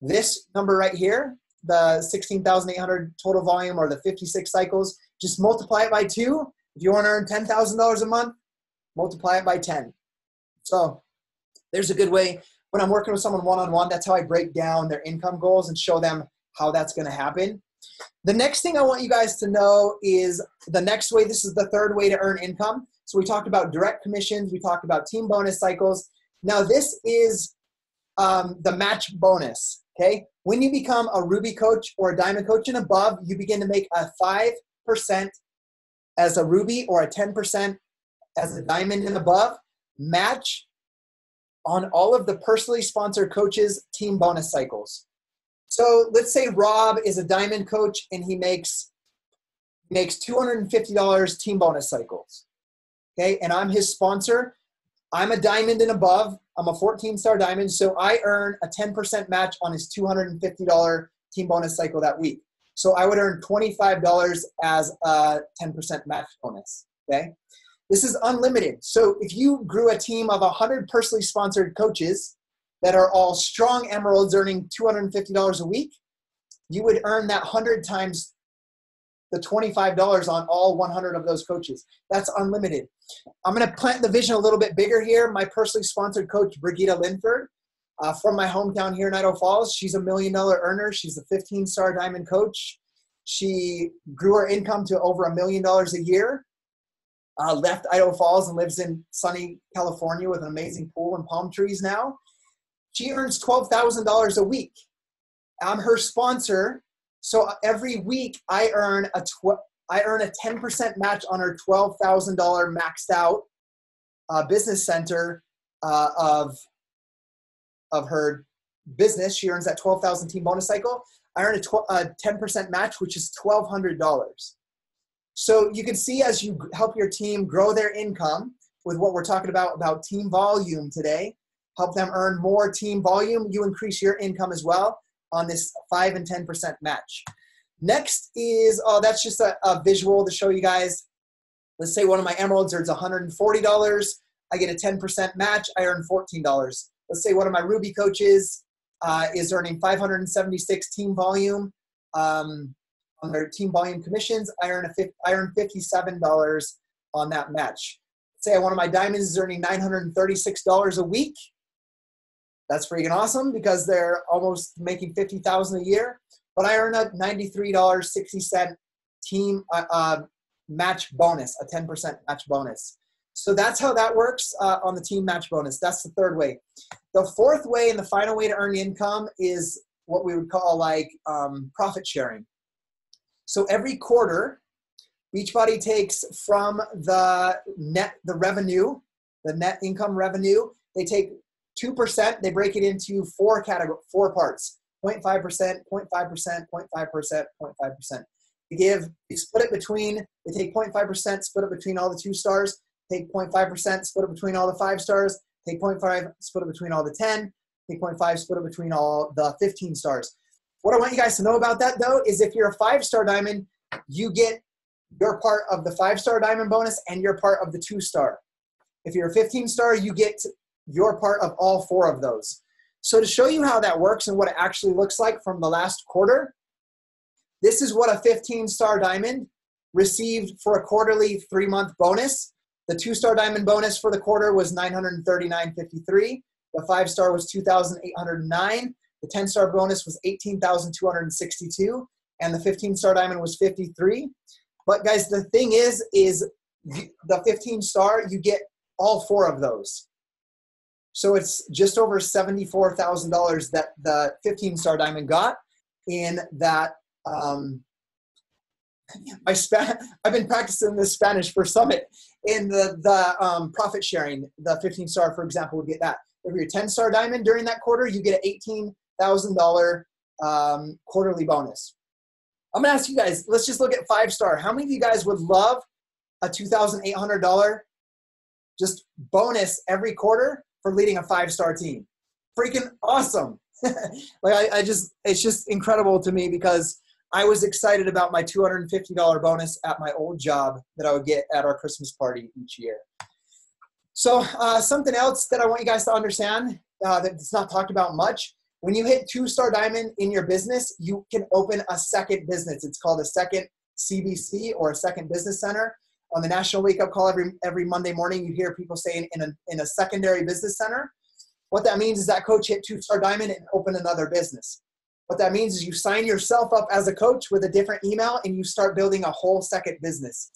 this number right here, the sixteen thousand eight hundred total volume, or the fifty six cycles. Just multiply it by two, if you want to earn $10,000 a month, multiply it by 10. So there's a good way. When I'm working with someone one on one, that's how I break down their income goals and show them how that's going to happen. The next thing I want you guys to know is the next way. This is the third way to earn income. So we talked about direct commissions, we talked about team bonus cycles. Now, this is um, the match bonus. Okay. When you become a Ruby coach or a diamond coach and above, you begin to make a 5% as a ruby or a 10% as a diamond and above, match on all of the personally sponsored coaches team bonus cycles. So let's say Rob is a diamond coach and he makes makes $250 team bonus cycles. Okay, and I'm his sponsor. I'm a diamond and above. I'm a 14 star diamond, so I earn a 10% match on his $250 team bonus cycle that week. So I would earn $25 as a 10% match bonus. Okay. This is unlimited. So if you grew a team of 100 personally sponsored coaches that are all strong emeralds earning $250 a week, you would earn that 100 times the $25 on all 100 of those coaches. That's unlimited. I'm going to plant the vision a little bit bigger here. My personally sponsored coach, Brigida Linford, uh, from my hometown here in Idaho Falls. She's a million dollar earner. She's a 15 star diamond coach. She grew her income to over a million dollars a year. Uh, left Idaho Falls and lives in sunny California with an amazing pool and palm trees now. She earns $12,000 a week. I'm her sponsor. So every week I earn a tw- I earn a 10% match on her $12,000 maxed out uh, business center uh, of of her business, she earns that 12,000 team bonus cycle. I earn a, tw- a 10% match, which is $1,200. So you can see as you help your team grow their income with what we're talking about, about team volume today, help them earn more team volume, you increase your income as well on this 5 and 10% match. Next is, oh, that's just a, a visual to show you guys. Let's say one of my emeralds earns $140. I get a 10% match, I earn $14. Let's say one of my Ruby coaches uh, is earning 576 team volume um, on their team volume commissions. I earn a I earn $57 on that match. Say one of my diamonds is earning $936 a week. That's freaking awesome because they're almost making 50,000 a year. But I earn a $93.60 team uh, uh, match bonus, a 10% match bonus. So that's how that works uh, on the team match bonus. That's the third way. The fourth way and the final way to earn income is what we would call like um, profit sharing. So every quarter, Beachbody takes from the net, the revenue, the net income revenue, they take 2%, they break it into four category, four parts, 0.5%, 0.5%, 0.5%, 0.5%. They give, they split it between, they take 0.5%, split it between all the two stars, take 0.5%, split it between all the five stars, take 0.5, split it between all the 10, take 0.5, split it between all the 15 stars. What I want you guys to know about that though is if you're a five star diamond, you get your part of the five star diamond bonus and your part of the two star. If you're a 15 star, you get your part of all four of those. So to show you how that works and what it actually looks like from the last quarter, this is what a 15 star diamond received for a quarterly three month bonus. The two star diamond bonus for the quarter was 939.53. The five star was 2,809. The 10 star bonus was 18,262. And the 15 star diamond was 53. But guys, the thing is, is the 15 star, you get all four of those. So it's just over $74,000 that the 15 star diamond got in that um, my Spa- I've been practicing this Spanish for Summit. In the the um, profit sharing, the 15 star, for example, would get that. If you're a 10 star diamond during that quarter, you get an 18 thousand dollar um, quarterly bonus. I'm gonna ask you guys. Let's just look at five star. How many of you guys would love a two thousand eight hundred dollar just bonus every quarter for leading a five star team? Freaking awesome! like I, I just, it's just incredible to me because I was excited about my $250 bonus at my old job that I would get at our Christmas party each year. So, uh, something else that I want you guys to understand uh, that's not talked about much when you hit two star diamond in your business, you can open a second business. It's called a second CBC or a second business center. On the National Wake Up Call every, every Monday morning, you hear people saying in a, in a secondary business center. What that means is that coach hit two star diamond and open another business. What that means is you sign yourself up as a coach with a different email and you start building a whole second business.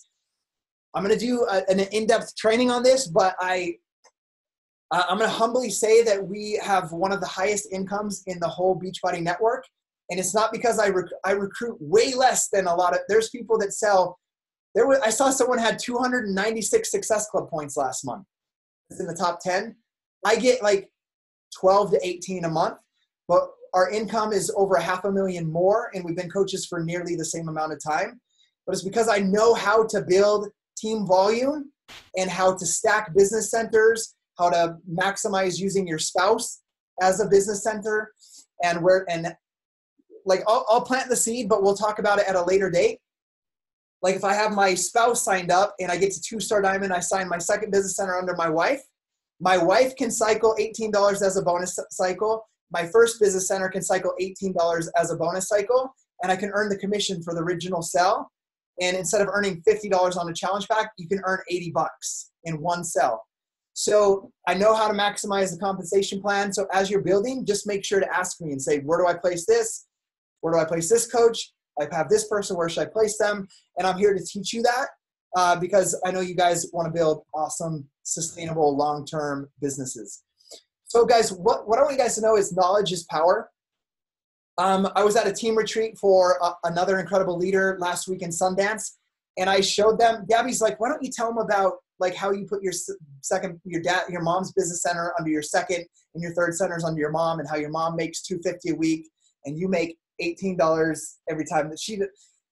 I'm going to do a, an in-depth training on this, but I uh, I'm going to humbly say that we have one of the highest incomes in the whole Beachbody network, and it's not because I rec- I recruit way less than a lot of. There's people that sell. There was I saw someone had 296 Success Club points last month. It's in the top 10. I get like 12 to 18 a month, but our income is over a half a million more, and we've been coaches for nearly the same amount of time. But it's because I know how to build team volume and how to stack business centers, how to maximize using your spouse as a business center, and where and like I'll, I'll plant the seed, but we'll talk about it at a later date. Like if I have my spouse signed up and I get to two star diamond, I sign my second business center under my wife. My wife can cycle $18 as a bonus cycle my first business center can cycle $18 as a bonus cycle, and I can earn the commission for the original sell. And instead of earning $50 on a challenge pack, you can earn 80 bucks in one sell. So I know how to maximize the compensation plan. So as you're building, just make sure to ask me and say, where do I place this? Where do I place this coach? I have this person, where should I place them? And I'm here to teach you that uh, because I know you guys want to build awesome, sustainable, long-term businesses. So, guys, what, what I want you guys to know is knowledge is power. Um, I was at a team retreat for a, another incredible leader last week in Sundance, and I showed them. Gabby's like, "Why don't you tell them about like how you put your second, your dad, your mom's business center under your second, and your third centers under your mom, and how your mom makes two fifty a week, and you make eighteen dollars every time that she.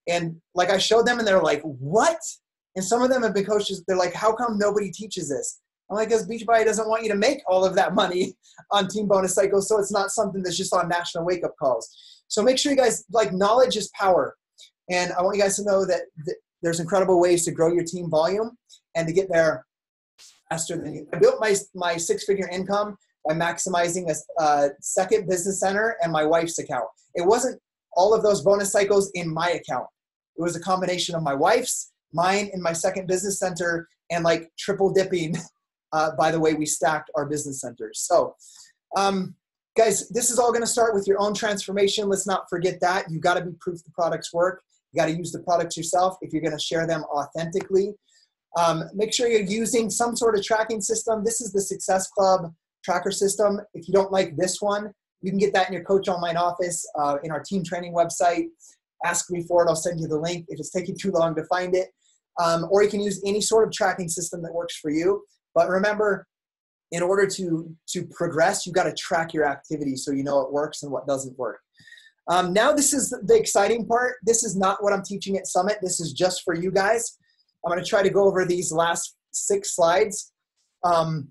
And like I showed them, and they're like, "What?" And some of them have been coaches. They're like, "How come nobody teaches this?" I'm like, because Beachbody doesn't want you to make all of that money on Team Bonus Cycles, so it's not something that's just on national wake up calls. So make sure you guys like knowledge is power, and I want you guys to know that, that there's incredible ways to grow your team volume and to get there faster than you. I built my my six figure income by maximizing a, a second business center and my wife's account. It wasn't all of those bonus cycles in my account. It was a combination of my wife's, mine, and my second business center, and like triple dipping uh, by the way we stacked our business centers. So, um, guys, this is all going to start with your own transformation. Let's not forget that. You got to be proof the products work. You got to use the products yourself if you're going to share them authentically. Um, make sure you're using some sort of tracking system. This is the Success Club tracker system. If you don't like this one, you can get that in your Coach Online office, uh, in our team training website. Ask me for it. I'll send you the link if it's taking too long to find it. Um, or you can use any sort of tracking system that works for you. But remember, in order to to progress, you've got to track your activity so you know what works and what doesn't work. Um, now, this is the exciting part. This is not what I'm teaching at Summit. This is just for you guys. I'm going to try to go over these last six slides um,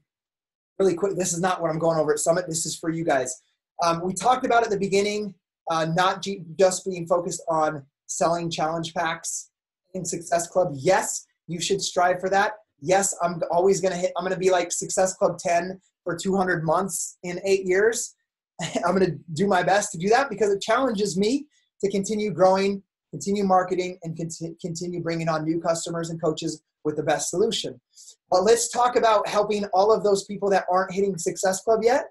really quick. This is not what I'm going over at Summit. This is for you guys. Um, we talked about at the beginning, uh, not just being focused on selling challenge packs in Success Club. Yes, you should strive for that yes, I'm always going to hit, I'm going to be like Success Club 10 for 200 months in eight years. I'm going to do my best to do that because it challenges me to continue growing, continue marketing, and continue bringing on new customers and coaches with the best solution. But let's talk about helping all of those people that aren't hitting Success Club yet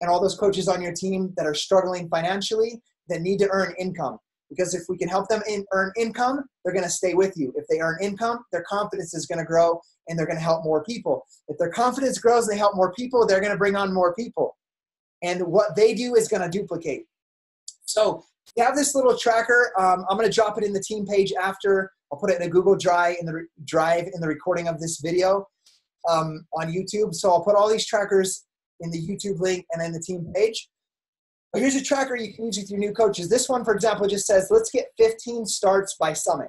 and all those coaches on your team that are struggling financially that need to earn income. Because if we can help them in, earn income, they're going to stay with you. If they earn income, their confidence is going to grow and they're going to help more people. If their confidence grows and they help more people, they're going to bring on more people. And what they do is going to duplicate. So you have this little tracker. Um, I'm going to drop it in the team page after. I'll put it in a Google Drive in the re- drive in the recording of this video um, on YouTube. So I'll put all these trackers in the YouTube link and in the team page. But here's a tracker you can use with your new coaches. This one, for example, just says, let's get 15 starts by summit.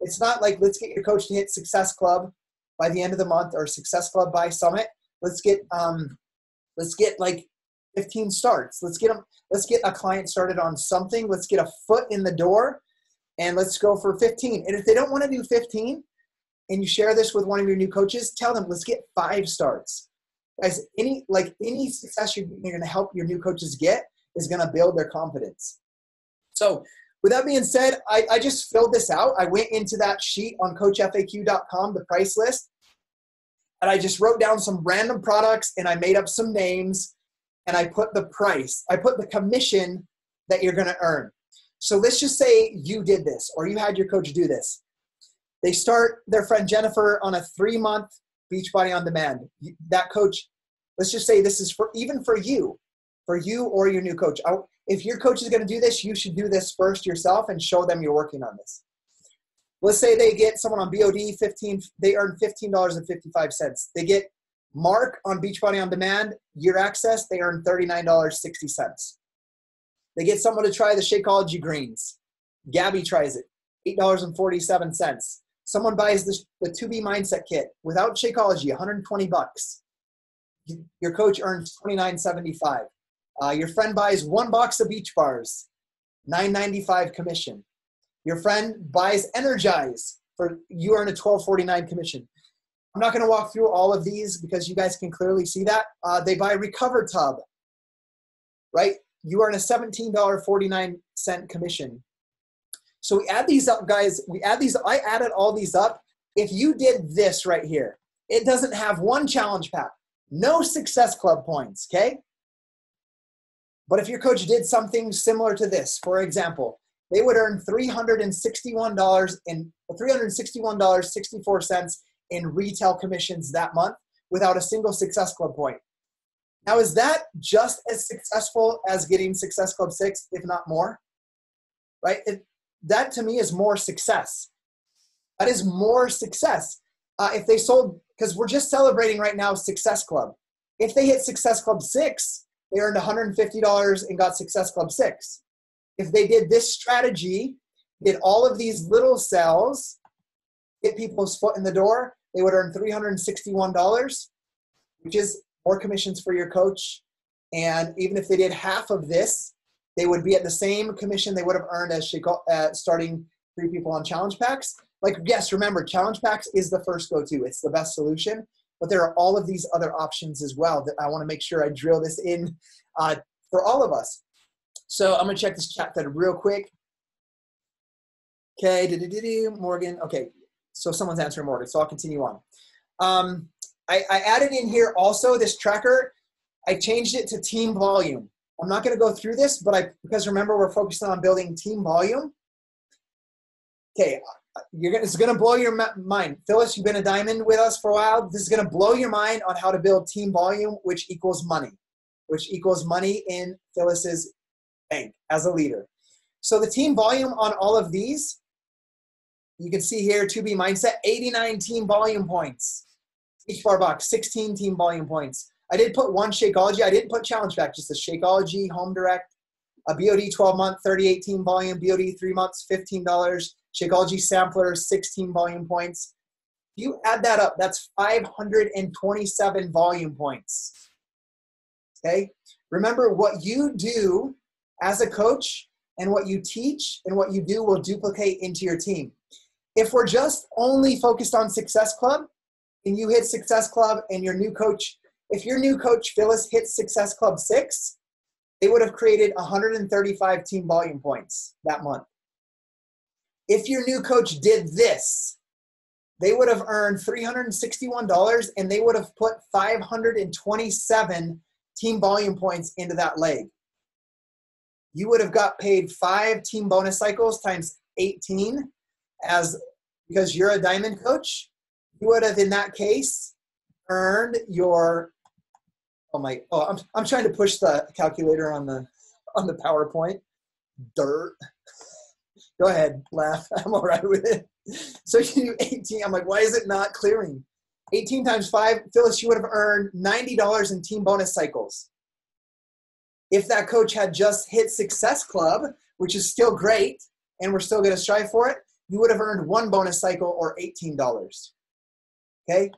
It's not like let's get your coach to hit Success Club by the end of the month or Success Club by Summit. Let's get um, let's get like 15 starts. Let's get them. Let's get a client started on something. Let's get a foot in the door, and let's go for 15. And if they don't want to do 15, and you share this with one of your new coaches, tell them let's get five starts. Guys, any like any success you're, you're going to help your new coaches get is going to build their confidence. So with that being said, I, I just filled this out. I went into that sheet on coachfaq.com, the price list, and I just wrote down some random products and I made up some names and I put the price, I put the commission that you're going to earn. So let's just say you did this or you had your coach do this. They start their friend Jennifer on a three month Beachbody on Demand. That coach, let's just say this is for even for you, for you or your new coach oh, if your coach is going to do this, you should do this first yourself and show them you're working on this. Let's say they get someone on BOD 15, they earn $15.55. They get Mark on Beachbody on Demand, year access, they earn $39.60. They get someone to try the Shakeology greens. Gabby tries it, $8.47. Someone buys the, the 2B Mindset Kit without Shakeology, 120 bucks. Your coach earns 29.75. Uh, your friend buys one box of beach bars, 9.95 commission. Your friend buys Energize for you earn a 12.49 commission. I'm not going to walk through all of these because you guys can clearly see that. Uh, they buy Recover Tub, right? You earn a $17.49 commission. So we add these up, guys. We add these. I added all these up. If you did this right here, it doesn't have one challenge pack, no success club points. Okay, but if your coach did something similar to this, for example, they would earn $361 in $361.64 in retail commissions that month without a single Success Club point. Now, is that just as successful as getting Success Club 6, if not more? Right? It, that to me is more success. That is more success. Uh, if they sold because we're just celebrating right now Success Club. If they hit Success Club 6, they earned $150 and got Success Club 6. If they did this strategy, did all of these little cells, get people's foot in the door, they would earn $361, which is more commissions for your coach. And even if they did half of this, they would be at the same commission they would have earned as uh, starting three people on challenge packs. Like, yes, remember, challenge packs is the first go to, it's the best solution. But there are all of these other options as well that I want to make sure I drill this in uh, for all of us. So I'm going to check this chat thread real quick. Okay, did Morgan. Okay, so someone's answering Morgan, so I'll continue on. Um, I, I added in here also this tracker. I changed it to team volume. I'm not going to go through this, but I because remember we're focused on building team volume. Okay, you're gonna, it's going to blow your mind. Phyllis, you've been a diamond with us for a while. This is going to blow your mind on how to build team volume, which equals money, which equals money in Phyllis's bank as a leader. So the team volume on all of these, you can see here, 2B Mindset, 89 team volume points. Each bar box, 16 team volume points. I did put one Shakeology. I didn't put Challenge Pack, just a Shakeology, Home Direct, a BOD 12 month, 38 team volume, BOD 3 months, $15. Shakeology Sampler, 16 volume points. You add that up, that's 527 volume points. Okay? Remember, what you do as a coach and what you teach and what you do will duplicate into your team. If we're just only focused on Success Club and you hit Success Club and your new coach, if your new coach Phyllis hits Success Club 6, they would have created 135 team volume points that month if your new coach did this, they would have earned $361 and they would have put 527 team volume points into that leg. You would have got paid five team bonus cycles times 18 as because you're a diamond coach. You would have, in that case, earned your oh my oh I'm, I'm trying to push the calculator on the on the PowerPoint. Dirt. Go ahead, laugh. I'm all right with it. So you do 18. I'm like, why is it not clearing? 18 times 5, Phyllis, you would have earned $90 in team bonus cycles. If that coach had just hit Success Club, which is still great, and we're still going to strive for it, you would have earned one bonus cycle or $18. Okay?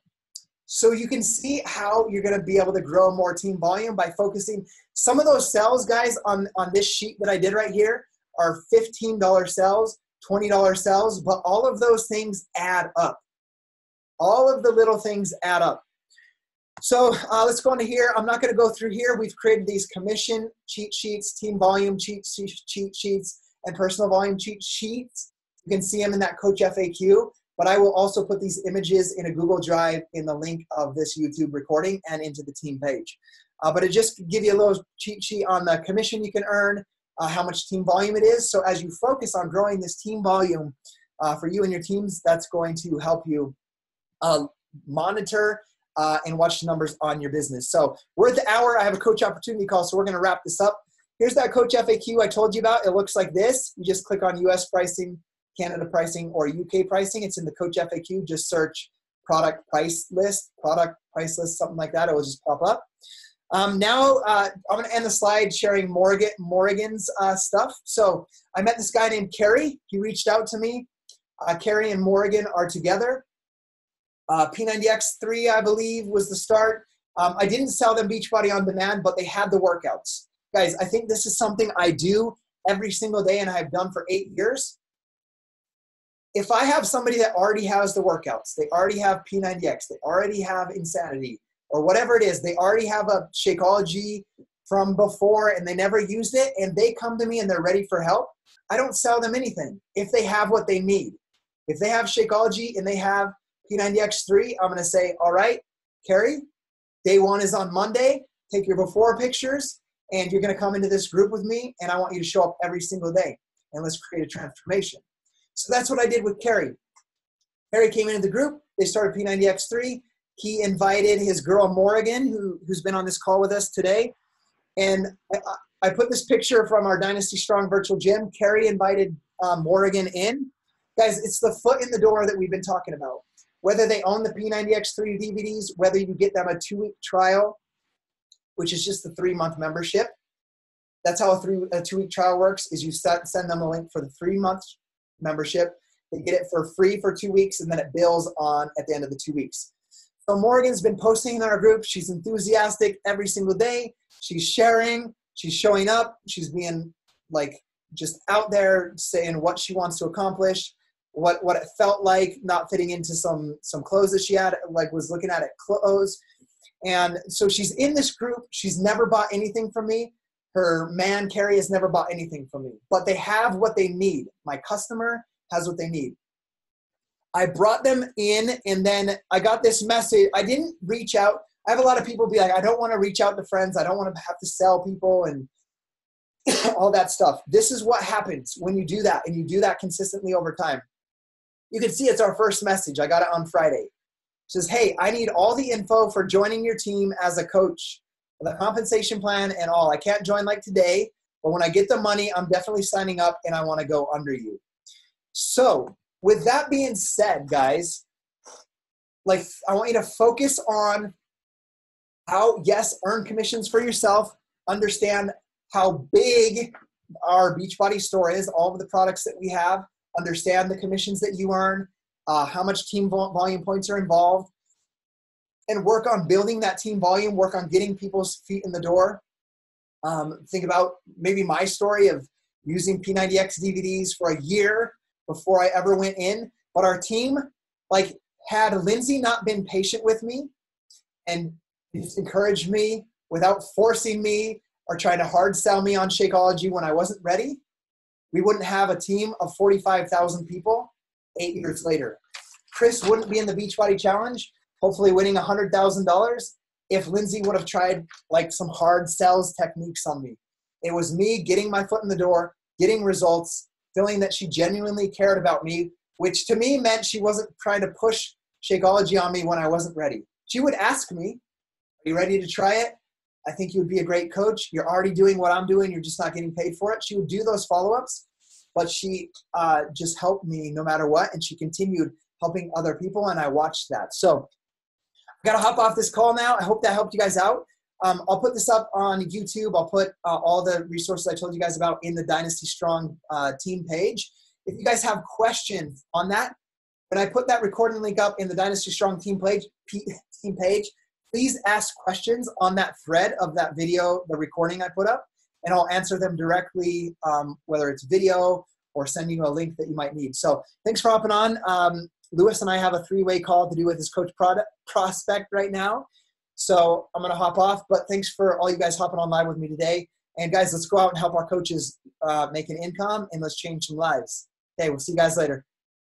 So you can see how you're going to be able to grow more team volume by focusing some of those cells, guys, on, on this sheet that I did right here are $15 cells, $20 cells, but all of those things add up. All of the little things add up. So uh, let's go into here. I'm not going to go through here. We've created these commission cheat sheets, team volume cheat, cheat sheets, and personal volume cheat sheets. You can see them in that Coach FAQ, but I will also put these images in a Google Drive in the link of this YouTube recording and into the team page. Uh, but it just give you a little cheat sheet on the commission you can earn, uh, how much team volume it is. So as you focus on growing this team volume uh, for you and your teams, that's going to help you uh, monitor uh, and watch the numbers on your business. So we're at the hour. I have a coach opportunity call, so we're going to wrap this up. Here's that coach FAQ I told you about. It looks like this. You just click on US pricing, Canada pricing, or UK pricing. It's in the coach FAQ. Just search product price list, product price list, something like that. It will just pop up. Um, now uh, I'm going to end the slide sharing Morgan, Morgan's uh, stuff. So I met this guy named Kerry. He reached out to me. Uh, Kerry and Morgan are together. Uh, P90X3, I believe, was the start. Um, I didn't sell them Beachbody on demand, but they had the workouts. Guys, I think this is something I do every single day and I've done for eight years. If I have somebody that already has the workouts, they already have P90X, they already have Insanity, or whatever it is, they already have a Shakeology from before and they never used it, and they come to me and they're ready for help, I don't sell them anything if they have what they need. If they have Shakeology and they have P90X3, I'm going to say, all right, Kerry, day one is on Monday. Take your before pictures, and you're going to come into this group with me, and I want you to show up every single day, and let's create a transformation. So that's what I did with Kerry. Kerry came into the group. They started P90X3 he invited his girl Morgan, who, who's been on this call with us today. And I, I put this picture from our Dynasty Strong virtual gym. Kerry invited um, Morgan in. Guys, it's the foot in the door that we've been talking about. whether they own the P90X3 DVDs, whether you get them a two week trial, which is just the three month membership. That's how a, three, a two week trial works is you set, send them a link for the three month membership. They get it for free for two weeks and then it bills on at the end of the two weeks. So Morgan's been posting in our group. She's enthusiastic every single day. She's sharing, she's showing up, she's being like just out there saying what she wants to accomplish what what it felt like not fitting into some some clothes that she had like was looking at it clothes and so she's in this group she's never bought anything from me her man Kerry has never bought anything from me but they have what they need. My customer has what they need. I brought them in and then i got this message. I didn't reach out. I have a lot of people be like i don't want to reach out to friends. I don't want to have to sell people and all that stuff. This is what happens when you do that and you do that consistently over time. You can see it's our first message. I got it on Friday. It says, Hey, I need all the info for joining your team as a coach, the compensation plan and all. I can't join like today, but when I get the money, I'm definitely signing up and I want to go under you. So, with that being said, guys, like I want you to focus on how, yes, earn commissions for yourself, understand how big our Beachbody store is, all of the products that we have, understand the commissions that you earn, uh, how much team volume points are involved, and work on building that team volume, work on getting people's feet in the door. Um, think about maybe my story of using P90X DVDs for a year before I ever went in. But our team, like, had Lindsay not been patient with me and just encouraged me without forcing me or trying to hard sell me on Shakeology when I wasn't ready, we wouldn't have a team of 45,000 people eight years later. Chris wouldn't be in the Beachbody Challenge, hopefully winning $100,000 if Lindsay would have tried like some hard sales techniques on me. It was me getting my foot in the door, getting results, feeling that she genuinely cared about me, which to me meant she wasn't trying to push Shakeology on me when I wasn't ready. She would ask me, Are you ready to try it? I think you would be a great coach. You're already doing what I'm doing. You're just not getting paid for it. She would do those follow ups, but she uh, just helped me no matter what. And she continued helping other people. And I watched that. So got to hop off this call now. I hope that helped you guys out. Um, I'll put this up on YouTube. I'll put uh, all the resources I told you guys about in the Dynasty Strong uh, team page. If you guys have questions on that, when I put that recording link up in the Dynasty Strong team page, team page, please ask questions on that thread of that video, the recording I put up, and I'll answer them directly, um, whether it's video or sending you a link that you might need. So thanks for hopping on. Um, Lewis and I have a three-way call to do with his coach product, prospect right now. So I'm going to hop off, but thanks for all you guys hopping on live with me today. And guys, let's go out and help our coaches uh, make an income and let's change some lives. Okay, we'll see you guys later.